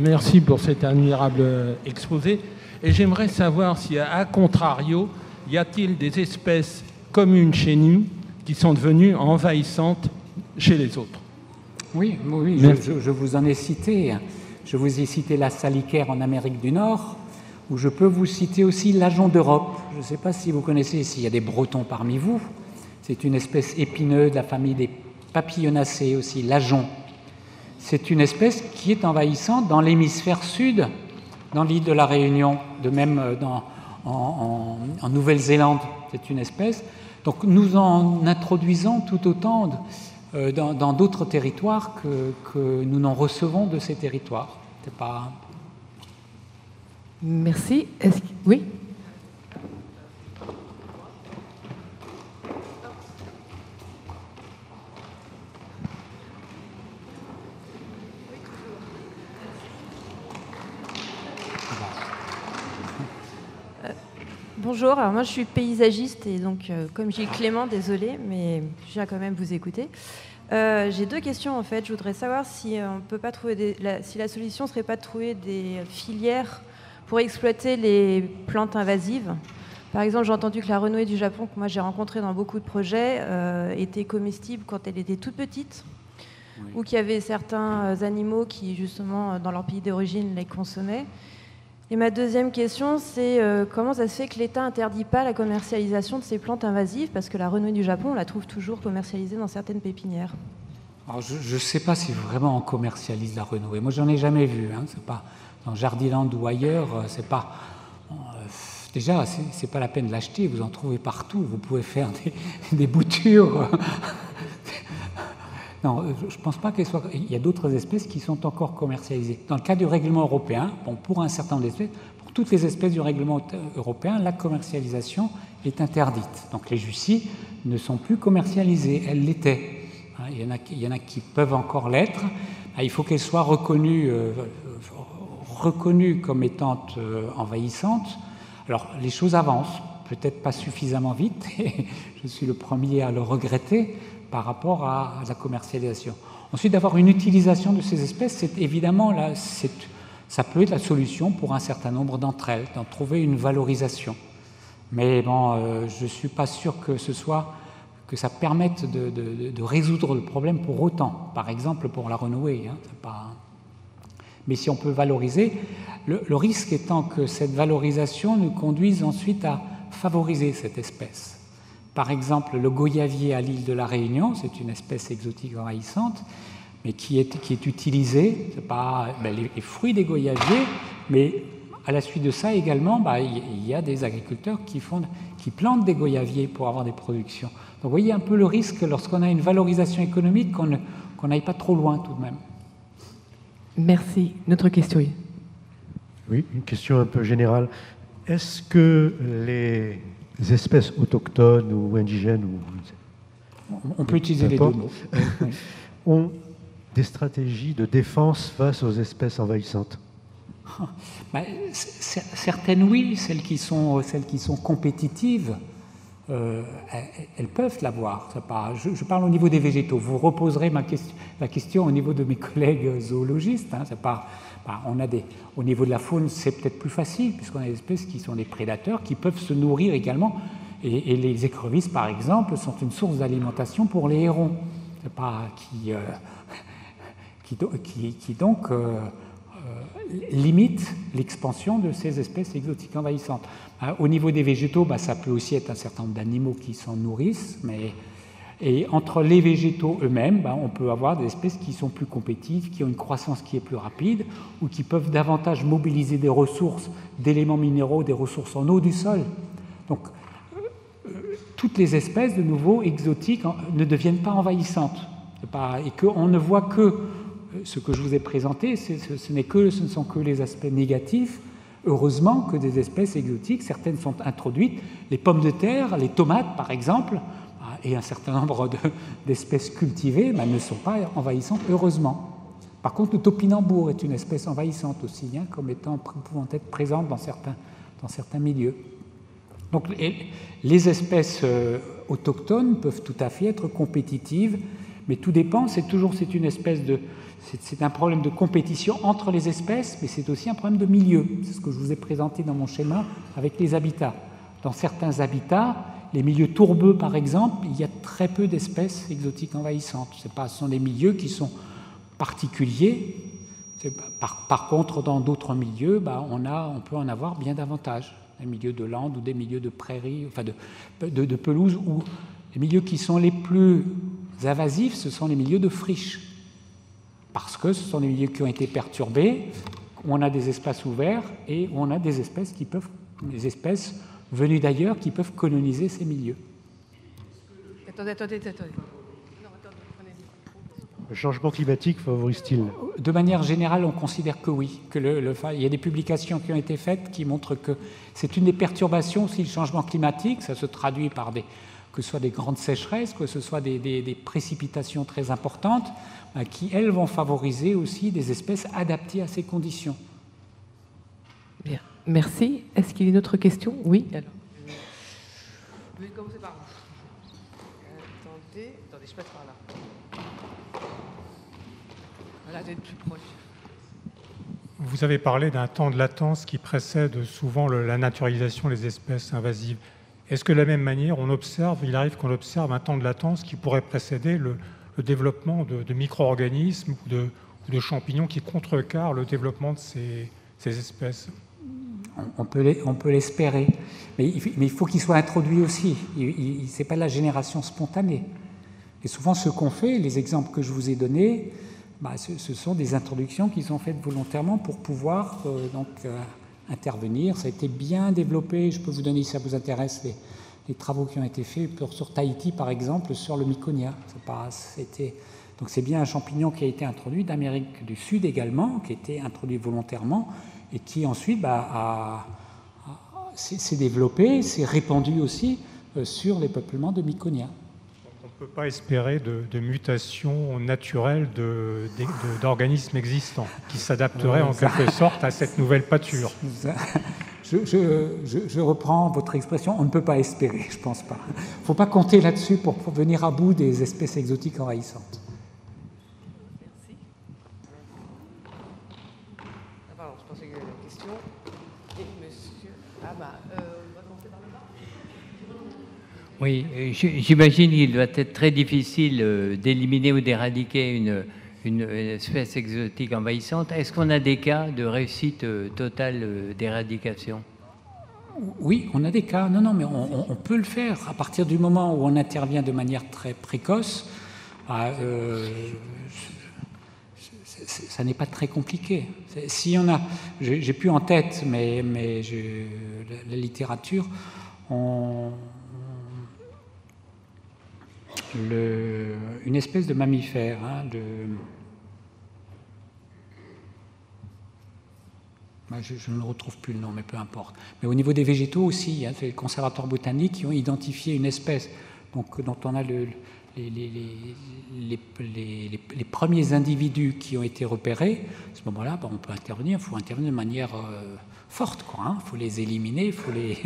Merci pour cet admirable exposé. Et j'aimerais savoir si, à contrario, y a-t-il des espèces communes chez nous qui sont devenues envahissantes chez les autres? Oui, oui je, vous en ai cité. Je vous ai cité la salicaire en Amérique du Nord, ou je peux vous citer aussi l'ajon d'Europe. Je ne sais pas si vous connaissez, s'il y a des Bretons parmi vous. C'est une espèce épineuse de la famille des papillonacées aussi, l'ajon. C'est une espèce qui est envahissante dans l'hémisphère sud, dans l'île de la Réunion, de même euh, en, Nouvelle-Zélande, c'est une espèce. Donc nous en introduisons tout autant euh, dans d'autres territoires que, nous n'en recevons de ces territoires. Pas. Merci. Oui. Bonjour, alors moi je suis paysagiste et donc euh, comme j'ai Clément, désolé, mais je viens quand même vous écouter. Euh, j'ai deux questions en fait. Je voudrais savoir si euh, on peut pas trouver la, si la solution serait pas de trouver des filières pour exploiter les plantes invasives. Par exemple, j'ai entendu que la renouée du Japon, que moi j'ai rencontré dans beaucoup de projets, était comestible quand elle était toute petite, ou qu'il y avait certains animaux qui justement dans leur pays d'origine les consommaient. Et ma deuxième question, c'est euh, comment ça se fait que l'État interdit pas la commercialisation de ces plantes invasives? Parce que la renouée du Japon, on la trouve toujours commercialisée dans certaines pépinières. Je ne sais pas si vraiment on commercialise la renouée. Moi, j'en ai jamais vu. Hein. C'est pas dans Jardiland ou ailleurs. Euh, c'est pas. Euh, déjà, ce n'est pas la peine de l'acheter, vous en trouvez partout, vous pouvez faire des, boutures. Non, je ne pense pas qu'il soit. Il y a d'autres espèces qui sont encore commercialisées. Dans le cas du règlement européen, bon, pour un certain nombre d'espèces, pour toutes les espèces du règlement européen, la commercialisation est interdite. Donc les Jussis ne sont plus commercialisées, elles l'étaient. Hein, il y, en a, il y en a qui peuvent encore l'être. Ah, il faut qu'elles soient reconnues, euh, comme étant euh, envahissantes. Alors les choses avancent, peut-être pas suffisamment vite, et je suis le premier à le regretter par rapport à la commercialisation. Ensuite, d'avoir une utilisation de ces espèces, c'est évidemment là, ça peut être la solution pour un certain nombre d'entre elles, d'en trouver une valorisation. Mais bon, euh, je ne suis pas sûr que ça permette de, résoudre le problème pour autant. Par exemple, pour la renouer. Hein. Mais si on peut valoriser, le, risque étant que cette valorisation nous conduise ensuite à favoriser cette espèce. Par exemple, le goyavier à l'île de la Réunion, c'est une espèce exotique envahissante, mais qui est, qui est utilisée, c'est pas ben, les, fruits des goyaviers, mais à la suite de ça également, bah, il y a des agriculteurs qui, font, qui plantent des goyaviers pour avoir des productions. Donc vous voyez un peu le risque lorsqu'on a une valorisation économique qu'on n'aille pas trop loin tout de même. Merci. Notre question. Oui, une question un peu générale. Est-ce que les espèces autochtones ou indigènes ou on peut utiliser les deux mots. ont des stratégies de défense face aux espèces envahissantes bah, Certaines oui, celles qui sont, celles qui sont compétitives euh, elles peuvent l'avoir. Je, je, parle au niveau des végétaux. Vous reposerez ma question, la question au niveau de mes collègues zoologistes. Hein. On a des, au niveau de la faune, c'est peut-être plus facile, puisqu'on a des espèces qui sont des prédateurs, qui peuvent se nourrir également. Et, les écrevisses, par exemple, sont une source d'alimentation pour les hérons. Qui, euh, qui, qui, donc euh, limite l'expansion de ces espèces exotiques envahissantes. Euh, au niveau des végétaux, bah, ça peut aussi être un certain nombre d'animaux qui s'en nourrissent, mais et entre les végétaux eux-mêmes, bah, on peut avoir des espèces qui sont plus compétitives, qui ont une croissance qui est plus rapide, ou qui peuvent davantage mobiliser des ressources d'éléments minéraux, des ressources en eau du sol. Donc, euh, toutes les espèces, de nouveau, exotiques, ne deviennent pas envahissantes. et qu'on ne voit que ce que je vous ai présenté, ce, n'est que, ce ne sont que les aspects négatifs. Heureusement que des espèces exotiques, certaines sont introduites, les pommes de terre, les tomates par exemple, et un certain nombre d'espèces cultivées ben, ne sont pas envahissantes, heureusement. Par contre, le topinambour est une espèce envahissante aussi, hein, comme étant pouvant être présente dans certains, dans certains milieux. Donc les espèces euh, autochtones peuvent tout à fait être compétitives, mais tout dépend, c'est toujours une espèce de, c'est un problème de compétition entre les espèces, mais c'est aussi un problème de milieu. C'est ce que je vous ai présenté dans mon schéma avec les habitats. Dans certains habitats, les milieux tourbeux par exemple, il y a très peu d'espèces exotiques envahissantes. Ce sont des milieux qui sont particuliers. Par, contre, dans d'autres milieux, bah, on, peut en avoir bien davantage. Des milieux de landes ou des milieux de prairies, enfin de, de, de pelouse, ou les milieux qui sont les plus invasifs, ce sont les milieux de friches parce que ce sont des milieux qui ont été perturbés, où on a des espaces ouverts et où on a des espèces qui peuvent, des espèces venues d'ailleurs qui peuvent coloniser ces milieux. Attendez, attendez, attendez. Le changement climatique favorise-t-il? De manière générale, on considère que oui. Que le, il y a des publications qui ont été faites qui montrent que c'est une des perturbations aussi le changement climatique. Ça se traduit par des, que ce soit des grandes sécheresses, que ce soit des, des précipitations très importantes. Euh, qui, elles, vont favoriser aussi des espèces adaptées à ces conditions. Bien, merci. Est-ce qu'il y a une autre question? Oui, alors. Vous voulez commencer par Attendez, attendez, je passe par là. Voilà, d'être plus proche. Vous avez parlé d'un temps de latence qui précède souvent la naturalisation des espèces invasives. Est-ce que de la même manière, on observe, il arrive qu'on observe un temps de latence qui pourrait précéder le, le développement de, micro-organismes ou de, champignons qui contrecarrent le développement de ces, espèces? On peut l'espérer, mais, il faut qu'il soit introduit aussi. Ce n'est pas la génération spontanée. Et souvent, ce qu'on fait, les exemples que je vous ai donnés, bah, ce, sont des introductions qui sont faites volontairement pour pouvoir euh, donc, euh, intervenir. Ça a été bien développé. Je peux vous donner, si ça vous intéresse, les, travaux qui ont été faits sur Tahiti, par exemple, sur le Myconia. donc c'est bien un champignon qui a été introduit d'Amérique du Sud également, qui a été introduit volontairement et qui ensuite bah, s'est développé, s'est répandu aussi euh, sur les peuplements de Myconia. On ne peut pas espérer de, de mutation naturelle d'organismes existants qui s'adapteraient en quelque sorte à cette nouvelle pâture. Je, reprends votre expression, on ne peut pas espérer, je ne pense pas. Il ne faut pas compter là-dessus pour, venir à bout des espèces exotiques envahissantes. Merci. Ah, pardon, je pensais que la question. Et monsieur. Ah, bah, euh, oui, euh, j'imagine qu'il doit être très difficile euh, d'éliminer ou d'éradiquer une, espèce exotique envahissante. Est-ce qu'on a des cas de réussite euh, totale d'éradication? Oui, on a des cas. Non, non, mais on, peut le faire à partir du moment où on intervient de manière très précoce. Ah, ça n'est pas très compliqué. Si on a, j'ai plus en tête, mais, mais la, la littérature, on, une espèce de mammifère. Hein. Je, ne retrouve plus le nom, mais peu importe. Mais au niveau des végétaux aussi, hein, les conservateurs botaniques qui ont identifié une espèce donc, dont on a le, les, premiers individus qui ont été repérés. À ce moment-là, on peut intervenir, il faut intervenir de manière euh, forte. Il hein. faut les éliminer, il faut les.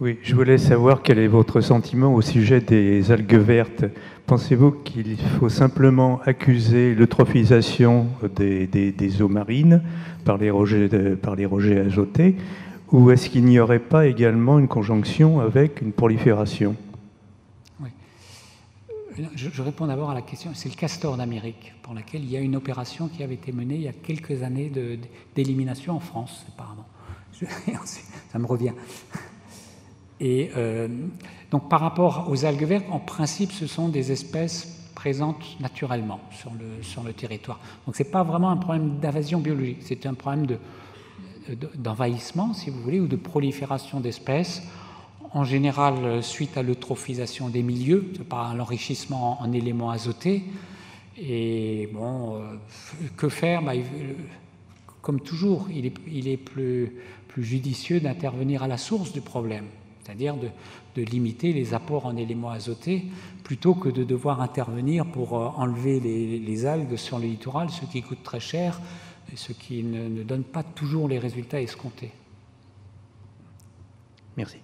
Oui, je voulais savoir quel est votre sentiment au sujet des algues vertes. Pensez-vous qu'il faut simplement accuser l'eutrophisation des, eaux marines par les rejets, azotés ou est-ce qu'il n'y aurait pas également une conjonction avec une prolifération? Oui. Je, réponds d'abord à la question. C'est le castor d'Amérique, pour laquelle il y a une opération qui avait été menée il y a quelques années d'élimination en France, apparemment. ça me revient. Et euh, donc par rapport aux algues vertes, en principe, ce sont des espèces présentes naturellement sur le, territoire. Donc ce n'est pas vraiment un problème d'invasion biologique, c'est un problème d'envahissement, si vous voulez, ou de prolifération d'espèces, en général suite à l'eutrophisation des milieux, par l'enrichissement en éléments azotés. Et bon, euh, que faire? Bah, Comme toujours, il est, plus judicieux d'intervenir à la source du problème c'est-à-dire de, limiter les apports en éléments azotés plutôt que de devoir intervenir pour euh, enlever les, algues sur le littoral, ce qui coûte très cher et ce qui ne, donne pas toujours les résultats escomptés. Merci.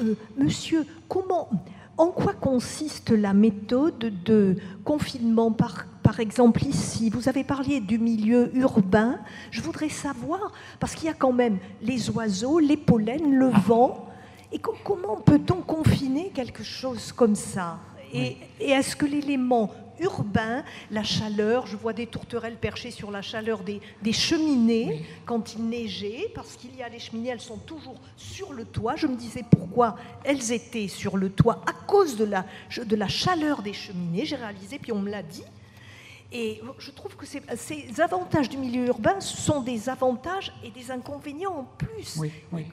Euh, monsieur, comment, en quoi consiste la méthode de confinement par par exemple ici, vous avez parlé du milieu urbain. Je voudrais savoir, parce qu'il y a quand même les oiseaux, les pollens, le vent, et comment peut-on confiner quelque chose comme ça Et, est-ce que l'élément urbain, la chaleur, je vois des tourterelles perchées sur la chaleur des, cheminées quand il neigeait, parce qu'il y a les cheminées, elles sont toujours sur le toit. Je me disais pourquoi elles étaient sur le toit à cause de la, de la chaleur des cheminées. J'ai réalisé, puis on me l'a dit. Et je trouve que ces, avantages du milieu urbain sont des avantages et des inconvénients en plus. Oui, oui.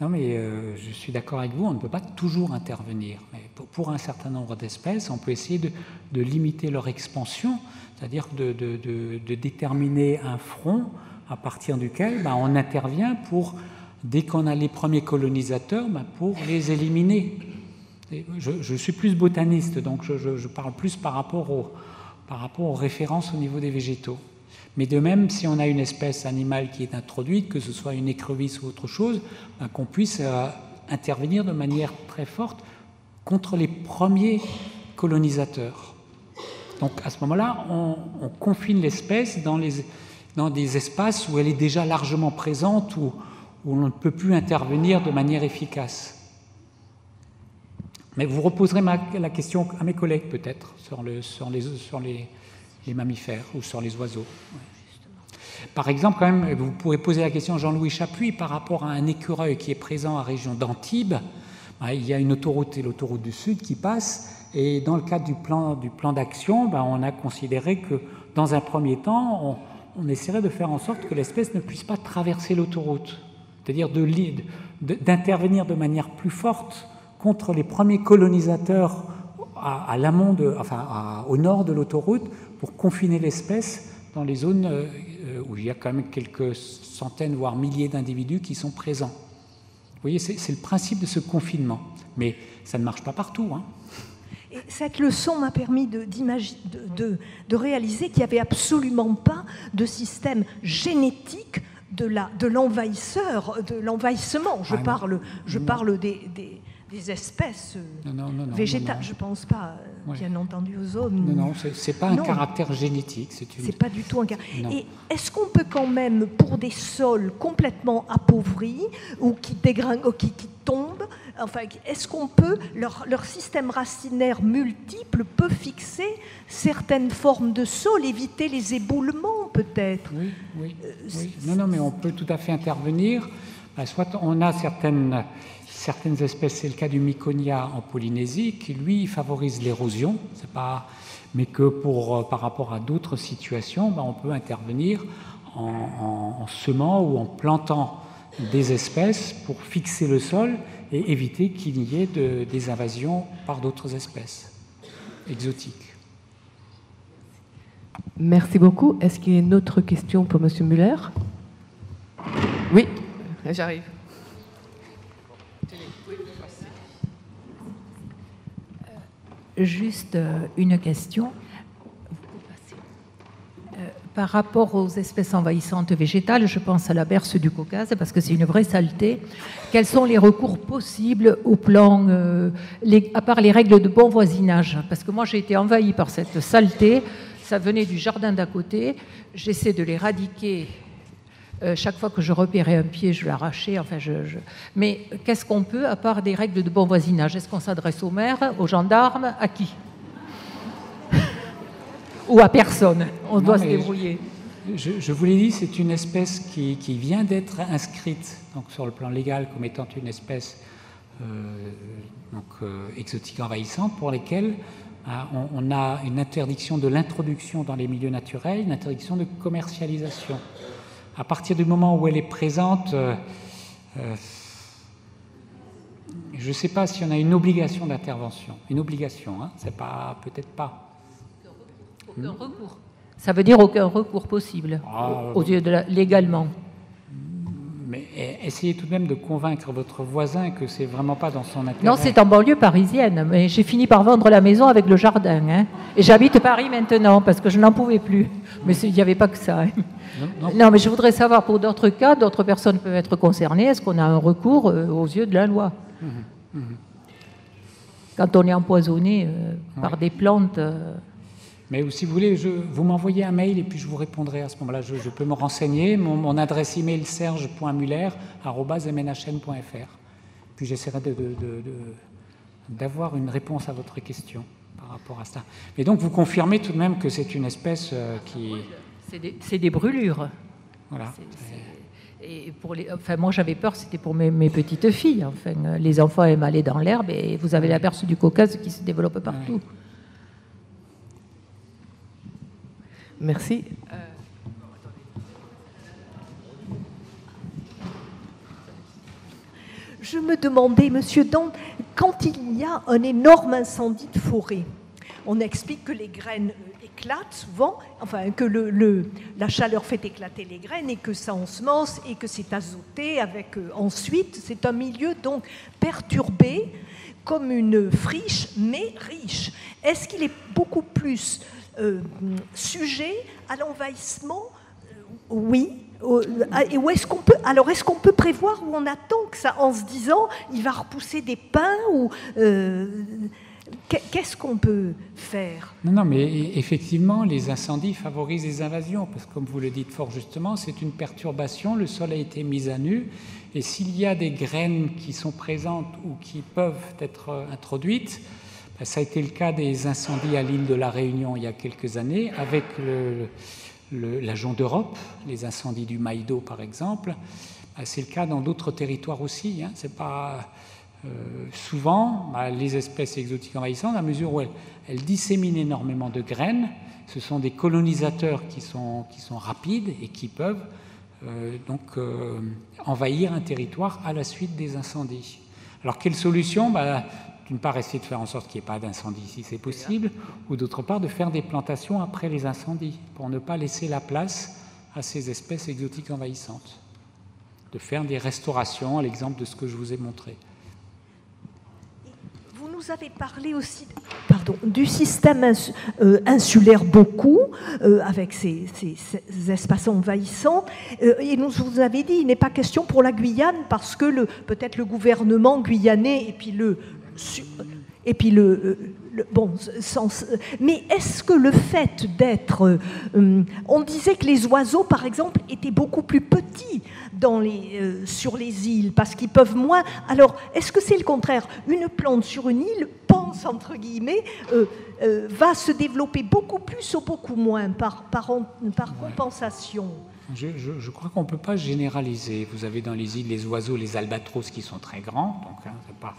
Non, mais euh, je suis d'accord avec vous, on ne peut pas toujours intervenir. Mais pour, un certain nombre d'espèces, on peut essayer de, limiter leur expansion, c'est-à-dire de, déterminer un front à partir duquel ben, on intervient pour, dès qu'on a les premiers colonisateurs, ben, pour les éliminer. je, suis plus botaniste, donc je parle plus par rapport aux par rapport aux références au niveau des végétaux. Mais de même, si on a une espèce animale qui est introduite, que ce soit une écrevisse ou autre chose, ben, qu'on puisse euh, intervenir de manière très forte contre les premiers colonisateurs. Donc à ce moment-là, on, confine l'espèce dans, des espaces où elle est déjà largement présente, où, où on ne peut plus intervenir de manière efficace. Mais vous reposerez la question à mes collègues peut-être sur, le, sur, les, les, mammifères ou sur les oiseaux. Par exemple, quand même, vous pourrez poser la question à Jean-Louis Chapuis par rapport à un écureuil qui est présent à région d'Antibes. il y a une autoroute et l'autoroute du Sud qui passe. Et dans le cadre du plan, d'action, bah, on a considéré que dans un premier temps, on, essaierait de faire en sorte que l'espèce ne puisse pas traverser l'autoroute. C'est-à-dire d'intervenir de, manière plus forte contre les premiers colonisateurs à, l'amont, enfin au nord de l'autoroute, pour confiner l'espèce dans les zones euh, où il y a quand même quelques centaines, voire milliers d'individus qui sont présents. Vous voyez, c'est le principe de ce confinement. Mais ça ne marche pas partout. Hein. Et cette leçon m'a permis de, de, de, réaliser qu'il n'y avait absolument pas de système génétique de l'envahisseur, de l'envahissement. Je, ah parle, je parle des, des espèces végétales. Je ne pense pas, euh, bien entendu, aux hommes. Non, non, ce n'est pas un caractère génétique. C'est une... pas du tout un caractère. Et est-ce qu'on peut quand même, pour des sols complètement appauvris ou qui, dégringolent, qui, qui tombent, enfin, est-ce qu'on peut, leur, leur, système racinaire multiple peut fixer certaines formes de sol, éviter les éboulements peut-être? Oui, oui. Euh, oui. Non, non, mais on peut tout à fait intervenir. Soit on a certaines certaines espèces, c'est le cas du Myconia en Polynésie, qui lui favorise l'érosion, mais que pour, euh, par rapport à d'autres situations, ben, on peut intervenir en, semant ou en plantant des espèces pour fixer le sol et éviter qu'il y ait des invasions par d'autres espèces exotiques. Merci beaucoup. Est-ce qu'il y a une autre question pour M. Muller? Oui, j'arrive. Juste euh, une question. Euh, par rapport aux espèces envahissantes végétales, je pense à la berce du Caucase parce que c'est une vraie saleté. Quels sont les recours possibles au plan, euh, à part les règles de bon voisinage? Parce que moi j'ai été envahie par cette saleté, ça venait du jardin d'à côté, j'essaie de l'éradiquer euh, chaque fois que je repérais un pied, je l'arrachais. Enfin, je, Mais qu'est-ce qu'on peut, à part des règles de bon voisinage? Est-ce qu'on s'adresse aux maires, aux gendarmes, à qui? Ou à personne? On doit se débrouiller. Je, vous l'ai dit, c'est une espèce qui, vient d'être inscrite donc, sur le plan légal comme étant une espèce euh, donc, euh, exotique envahissante pour lesquelles on a une interdiction de l'introduction dans les milieux naturels, une interdiction de commercialisation à partir du moment où elle est présente, euh, euh, je ne sais pas si on a une obligation d'intervention. Une obligation, hein, c'est pas, peut-être pas. Aucun recours. Ça veut dire aucun recours possible, ah, aux yeux de la, légalement. Mais essayez tout de même de convaincre votre voisin que c'est vraiment pas dans son intérêt. Non, c'est en banlieue parisienne, mais j'ai fini par vendre la maison avec le jardin. Hein. Et j'habite Paris maintenant parce que je n'en pouvais plus. Mais il n'y avait pas que ça. Hein. Non, mais je voudrais savoir pour d'autres cas, d'autres personnes peuvent être concernées. Est-ce qu'on a un recours euh, aux yeux de la loi? Mmh, mmh, mmh. Quand on est empoisonné euh, par des plantes. Euh, mais si vous voulez, je, vous m'envoyez un mail et puis je vous répondrai à ce moment-là. Je, peux me renseigner. Mon, adresse email serge.muller.mnhn.fr. Puis j'essaierai d'avoir une réponse à votre question par rapport à ça. Mais donc vous confirmez tout de même que c'est une espèce qui. C'est des, brûlures. Voilà. et pour les, enfin, moi j'avais peur, c'était pour mes, petites filles. Enfin, les enfants aiment aller dans l'herbe et vous avez la berce du Caucase qui se développe partout. Merci. Je me demandais, monsieur Dan, quand il y a un énorme incendie de forêt, on explique que les graines éclatent souvent, enfin que la chaleur fait éclater les graines et que ça ensemence et que c'est azoté avec euh, ensuite, c'est un milieu donc perturbé comme une friche mais riche. Est-ce qu'il est beaucoup plus euh, sujet à l'envahissement euh, Oui. Et où est-ce qu'on peut alors est-ce qu'on peut prévoir où on attend que ça en se disant il va repousser des pins ou Qu'est-ce qu'on peut faire? Non, mais effectivement, les incendies favorisent les invasions, parce que comme vous le dites fort justement, c'est une perturbation, le sol a été mis à nu, et s'il y a des graines qui sont présentes ou qui peuvent être introduites, ça a été le cas des incendies à l'île de la Réunion il y a quelques années, avec l'agent d'Europe, les incendies du Maïdo par exemple. Ben, c'est le cas dans d'autres territoires aussi. Hein. C'est pas souvent, bah, les espèces exotiques envahissantes, à mesure où elles, disséminent énormément de graines, ce sont des colonisateurs qui sont, qui sont rapides et qui peuvent donc envahir un territoire à la suite des incendies. Alors quelle solution? Bah, d'une part, essayer de faire en sorte qu'il n'y ait pas d'incendie si c'est possible, ou d'autre part, de faire des plantations après les incendies, pour ne pas laisser la place à ces espèces exotiques envahissantes. De faire des restaurations, à l'exemple de ce que je vous ai montré. Vous nous avez parlé aussi du système euh, insulaire beaucoup, euh, avec ces, espaces envahissants. Euh, et nous vous avez dit, il n'est pas question pour la Guyane, parce que peut-être le gouvernement guyanais et puis le, et puis le, bon sens. Mais est-ce que le fait d'être, euh, on disait que les oiseaux, par exemple, étaient beaucoup plus petits dans les, euh, sur les îles parce qu'ils peuvent moins. Alors, est-ce que c'est le contraire? Une plante sur une île pense entre guillemets. Euh, va se développer beaucoup plus ou beaucoup moins par, par, par compensation? Je, crois qu'on ne peut pas généraliser. Vous avez dans les îles les oiseaux, les albatros qui sont très grands, donc hein, pas...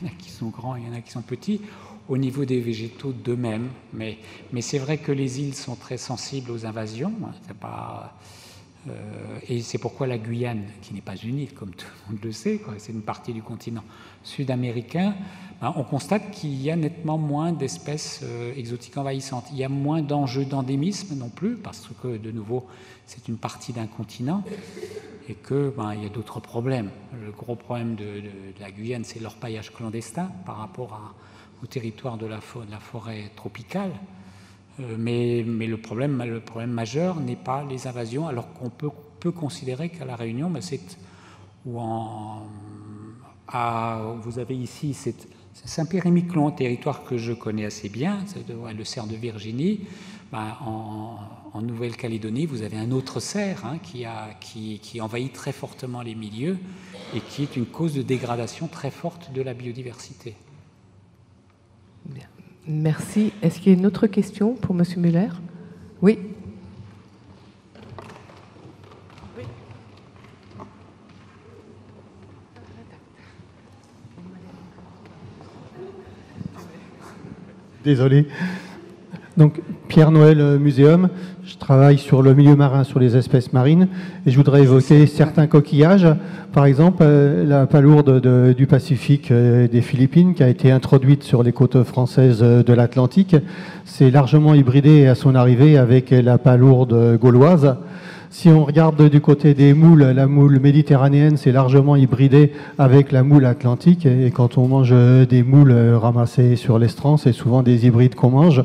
il y en a qui sont grands, il y en a qui sont petits, au niveau des végétaux d'eux-mêmes. Mais, mais c'est vrai que les îles sont très sensibles aux invasions. Hein. Euh, et c'est pourquoi la Guyane, qui n'est pas une île, comme tout le monde le sait, c'est une partie du continent sud-américain, ben, on constate qu'il y a nettement moins d'espèces euh, exotiques envahissantes. Il y a moins d'enjeux d'endémisme non plus, parce que, de nouveau, c'est une partie d'un continent et qu'il ben, y a d'autres problèmes. Le gros problème de, la Guyane, c'est l'orpaillage clandestin par rapport au territoire de la, forêt tropicale. Euh, mais, le, problème, majeur n'est pas les invasions, alors qu'on peut, considérer qu'à La Réunion, ben, c'est vous avez ici Saint-Pierre-et-Miquelon, territoire que je connais assez bien, le cerf de Virginie. Ben, en, Nouvelle-Calédonie, vous avez un autre cerf hein, qui, a, qui, qui, envahit très fortement les milieux et qui est une cause de dégradation très forte de la biodiversité. Merci. Est-ce qu'il y a une autre question pour M. Muller? Oui. Désolé. Donc, Pierre Noël euh, Muséum, je travaille sur le milieu marin, sur les espèces marines, et je voudrais évoquer certains coquillages. Par exemple, euh, la palourde du Pacifique euh, des Philippines, qui a été introduite sur les côtes françaises de l'Atlantique, c'est largement hybridé à son arrivée avec la palourde gauloise. Si on regarde du côté des moules, la moule méditerranéenne s'est largement hybridée avec la moule atlantique. Et quand on mange des moules ramassées sur l'estran, c'est souvent des hybrides qu'on mange.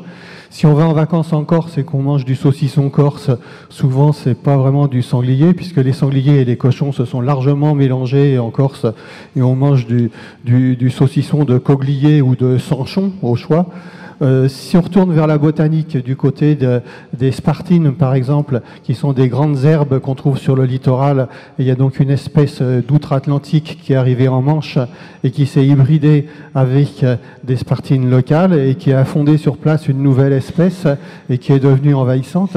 Si on va en vacances en Corse et qu'on mange du saucisson corse, souvent c'est pas vraiment du sanglier, puisque les sangliers et les cochons se sont largement mélangés en Corse, et on mange du, du saucisson de coglier ou de sanchon au choix. Euh, si on retourne vers la botanique, du côté des spartines, par exemple, qui sont des grandes herbes qu'on trouve sur le littoral, il y a donc une espèce euh, d'outre-Atlantique qui est arrivée en Manche et qui s'est hybridée avec euh, des spartines locales et qui a fondé sur place une nouvelle espèce et qui est devenue envahissante.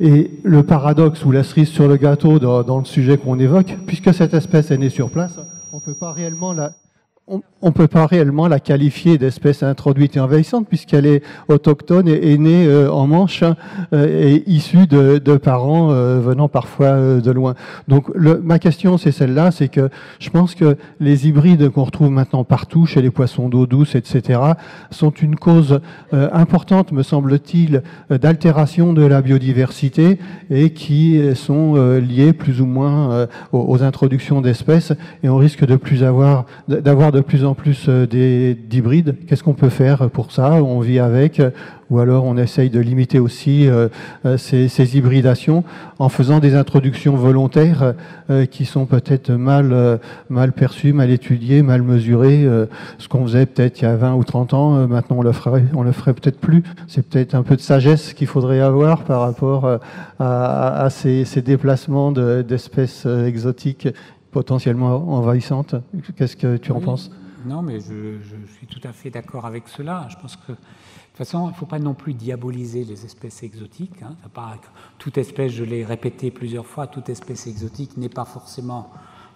Et le paradoxe ou la cerise sur le gâteau dans, dans le sujet qu'on évoque, puisque cette espèce est née sur place, on ne peut pas réellement la, on ne peut pas réellement la qualifier d'espèce introduite et envahissante puisqu'elle est autochtone et est née euh, en Manche euh, et issue de, parents euh, venant parfois de loin. Donc ma question c'est celle-là, c'est que je pense que les hybrides qu'on retrouve maintenant partout chez les poissons d'eau douce, etc., sont une cause importante, me semble-t-il, d'altération de la biodiversité et qui sont liées plus ou moins aux, aux introductions d'espèces et on risque de plus avoir d'avoir de plus en plus euh, d'hybrides. Qu'est-ce qu'on peut faire pour ça? On vit avec ou alors on essaye de limiter aussi euh, euh, ces, hybridations en faisant des introductions volontaires qui sont peut-être mal, mal perçues, mal étudiées, mal mesurées. ce qu'on faisait peut-être il y a 20 ou 30 ans, maintenant on le ferait, on le ferait peut-être plus. C'est peut-être un peu de sagesse qu'il faudrait avoir par rapport à, ces, ces, déplacements d'espèces exotiques potentiellement envahissante. Qu'est-ce que tu en penses? Non, mais je, suis tout à fait d'accord avec cela. Je pense que de toute façon, il ne faut pas non plus diaboliser les espèces exotiques. Hein. Pas, toute espèce, je l'ai répété plusieurs fois, toute espèce exotique n'est pas forcément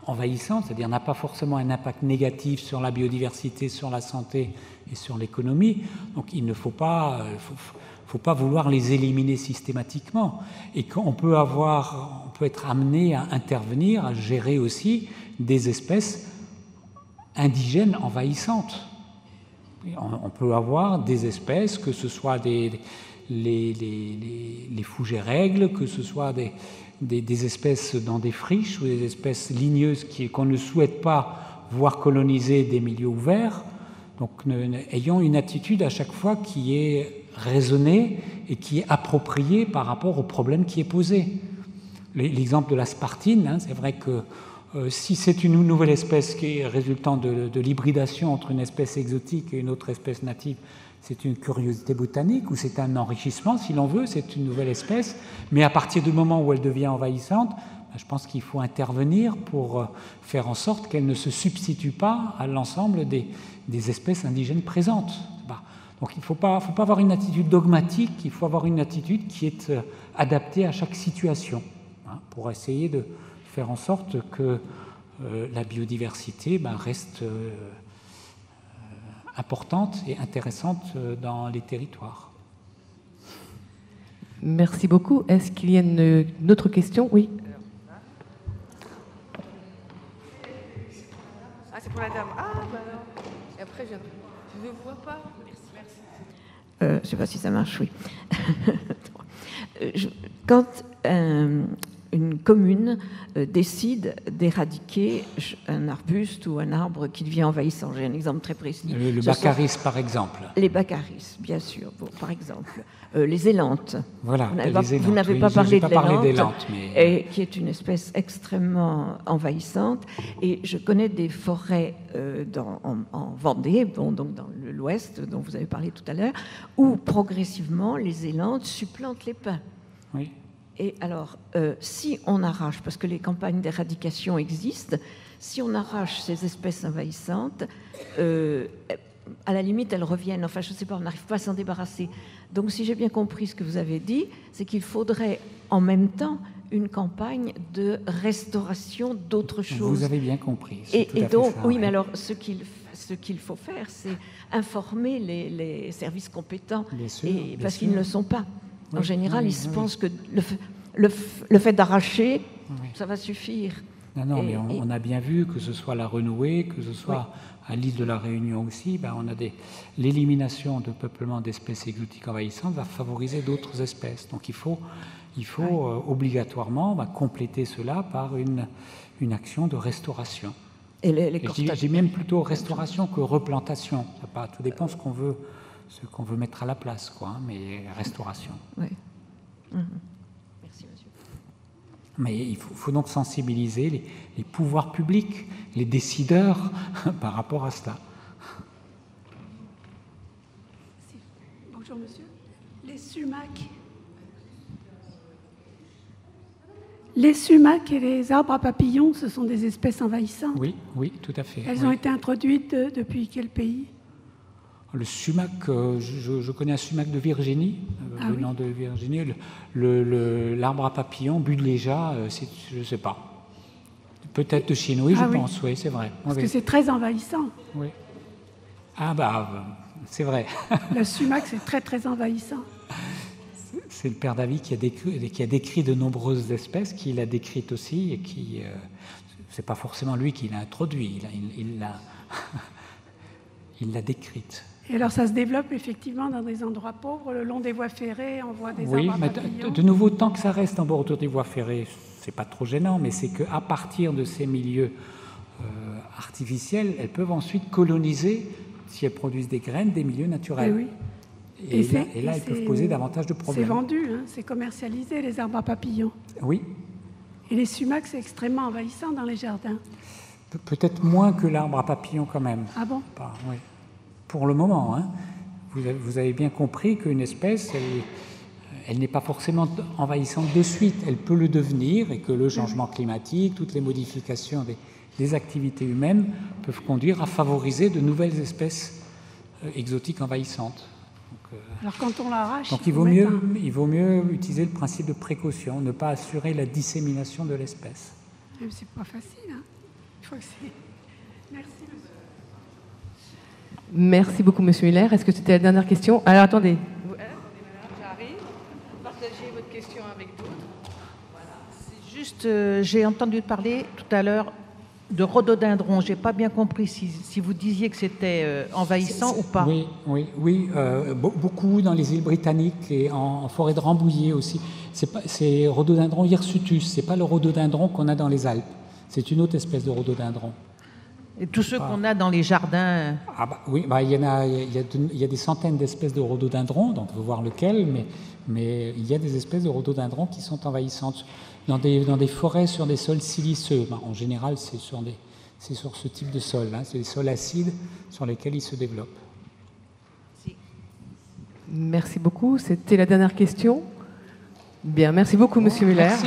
envahissante, c'est-à-dire n'a pas forcément un impact négatif sur la biodiversité, sur la santé et sur l'économie. Donc il ne faut pas, faut, pas vouloir les éliminer systématiquement. Et qu'on peut avoir, peut être amené à intervenir, à gérer aussi des espèces indigènes envahissantes. On peut avoir des espèces, que ce soit les, les, les, fougères règles, que ce soit des, espèces dans des friches ou des espèces ligneuses qu'on ne souhaite pas voir coloniser des milieux ouverts. Donc ayons une attitude à chaque fois qui est raisonnée et qui est appropriée par rapport au problème qui est posé. L'exemple de la spartine, hein, c'est vrai que euh, si c'est une nouvelle espèce qui est résultant de, l'hybridation entre une espèce exotique et une autre espèce native, c'est une curiosité botanique ou c'est un enrichissement, si l'on veut, c'est une nouvelle espèce. Mais à partir du moment où elle devient envahissante, ben, je pense qu'il faut intervenir pour euh, faire en sorte qu'elle ne se substitue pas à l'ensemble des, espèces indigènes présentes. Donc il ne faut pas, faut pas avoir une attitude dogmatique, il faut avoir une attitude qui est euh, adaptée à chaque situation, hein, pour essayer de faire en sorte que euh, la biodiversité ben, reste importante et intéressante euh, dans les territoires. Merci beaucoup. Est-ce qu'il y a une, autre question? Oui. Ah, c'est pour la dame. Ah, bah Et après, je ne vois pas. Merci, merci. Euh, je ne sais pas si ça marche, oui. Euh, quand une commune euh, décide d'éradiquer un arbuste ou un arbre qui devient envahissant. J'ai un exemple très précis. Le, bacaris, par exemple. Les bacaris, bien sûr, par exemple. Euh, les élantes. Voilà, vous n'avez pas, parlé, de l'élante, mais... qui est une espèce extrêmement envahissante. Et je connais des forêts euh, dans, en, Vendée, bon, donc dans l'ouest, dont vous avez parlé tout à l'heure, où progressivement les élantes supplantent les pins. Oui. Et alors, euh, si on arrache, parce que les campagnes d'éradication existent, si on arrache ces espèces envahissantes, euh, à la limite, elles reviennent. Enfin, je ne sais pas, on n'arrive pas à s'en débarrasser. Donc, si j'ai bien compris ce que vous avez dit, c'est qu'il faudrait en même temps une campagne de restauration d'autres choses. Vous avez bien compris. Et, donc, oui, mais alors, ce qu'il ce qu'il faut faire, c'est informer les, services compétents, et, parce qu'ils ne le sont pas. En général, ils se pensent que le, fait d'arracher, ça va suffire. Non, non, mais on, a bien vu que ce soit la renouée, que ce soit à l'île de la Réunion aussi, ben on a des l'élimination de peuplement d'espèces exotiques envahissantes va favoriser d'autres espèces. Donc il faut, il faut euh, obligatoirement ben, compléter cela par une, une action de restauration. Et les, J'ai même plutôt restauration que replantation. Ça pas, tout dépend ce qu'on veut ce qu'on veut mettre à la place, quoi, hein, mais restauration. Oui. Mhm. Merci, monsieur. Mais il faut, donc sensibiliser les, pouvoirs publics, les décideurs par rapport à cela. Bonjour, monsieur. Les sumacs. Les sumacs et les arbres à papillons, ce sont des espèces envahissantes. Oui, oui, tout à fait. Elles ont été introduites depuis quel pays? Le sumac, euh, je, connais un sumac de Virginie, euh, ah venant de Virginie. L'arbre à papillons, Budleja, euh, je ne sais pas. Peut-être de Chine, oui, je ah pense, oui, c'est vrai. Parce que c'est très envahissant. Oui. Ah bah, c'est vrai. le sumac, c'est très très envahissant. C'est le père David qui a, décrit, qui a décrit de nombreuses espèces, qui l'a décrite aussi, et qui, c'est pas forcément lui qui l'a introduit, il l'a, il l'a décrite. Et alors ça se développe effectivement dans des endroits pauvres, le long des voies ferrées, on voit des Oui, mais de, nouveau, tant que ça reste en bordure des voies ferrées, c'est pas trop gênant, mais c'est qu'à partir de ces milieux euh, artificiels, elles peuvent ensuite coloniser, si elles produisent des graines, des milieux naturels. Et, oui. et, là, elles peuvent poser davantage de problèmes. C'est vendu, hein, c'est commercialisé, les arbres à papillons. Oui. Et les sumacs, c'est extrêmement envahissant dans les jardins. Peut-être moins que l'arbre à papillons quand même. Ah bon? Oui pour le moment. Hein. Vous, avez, bien compris qu'une espèce, elle, n'est pas forcément envahissante de suite, elle peut le devenir et que le changement climatique, toutes les modifications des, activités humaines peuvent conduire à favoriser de nouvelles espèces euh, exotiques envahissantes. Euh, Alors quand on l'arrache, donc il vaut mieux, il vaut mieux utiliser le principe de précaution, ne pas assurer la dissémination de l'espèce. C'est pas facile. Hein Merci. Merci beaucoup, Monsieur Muller. Est-ce que c'était la dernière question? Alors attendez. J'arrive. Partagez votre question avec d'autres. Voilà. C'est juste, euh, j'ai entendu parler tout à l'heure de rhododendron. J'ai pas bien compris si, si vous disiez que c'était euh, envahissant ou pas. Oui, oui, oui. euh, be- beaucoup dans les îles britanniques et en, en forêt de Rambouillet aussi. C'est pas- C'est rhododendron hirsutus. C'est pas le rhododendron qu'on a dans les Alpes. C'est une autre espèce de rhododendron. Et tous ceux qu'on a dans les jardins. Ah bah, oui, bah, il, y en a, il, y a, de- il y a des centaines d'espèces de rhododendrons, donc on peut voir lequel, mais, mais il y a des espèces de rhododendrons qui sont envahissantes dans des, dans des forêts sur des sols siliceux. Bah, en général, c'est sur, des- c'est sur ce type de sol, hein, c'est des sols acides sur lesquels ils se développent. Merci beaucoup. C'était la dernière question. Bien, merci beaucoup, Monsieur Muller. Merci.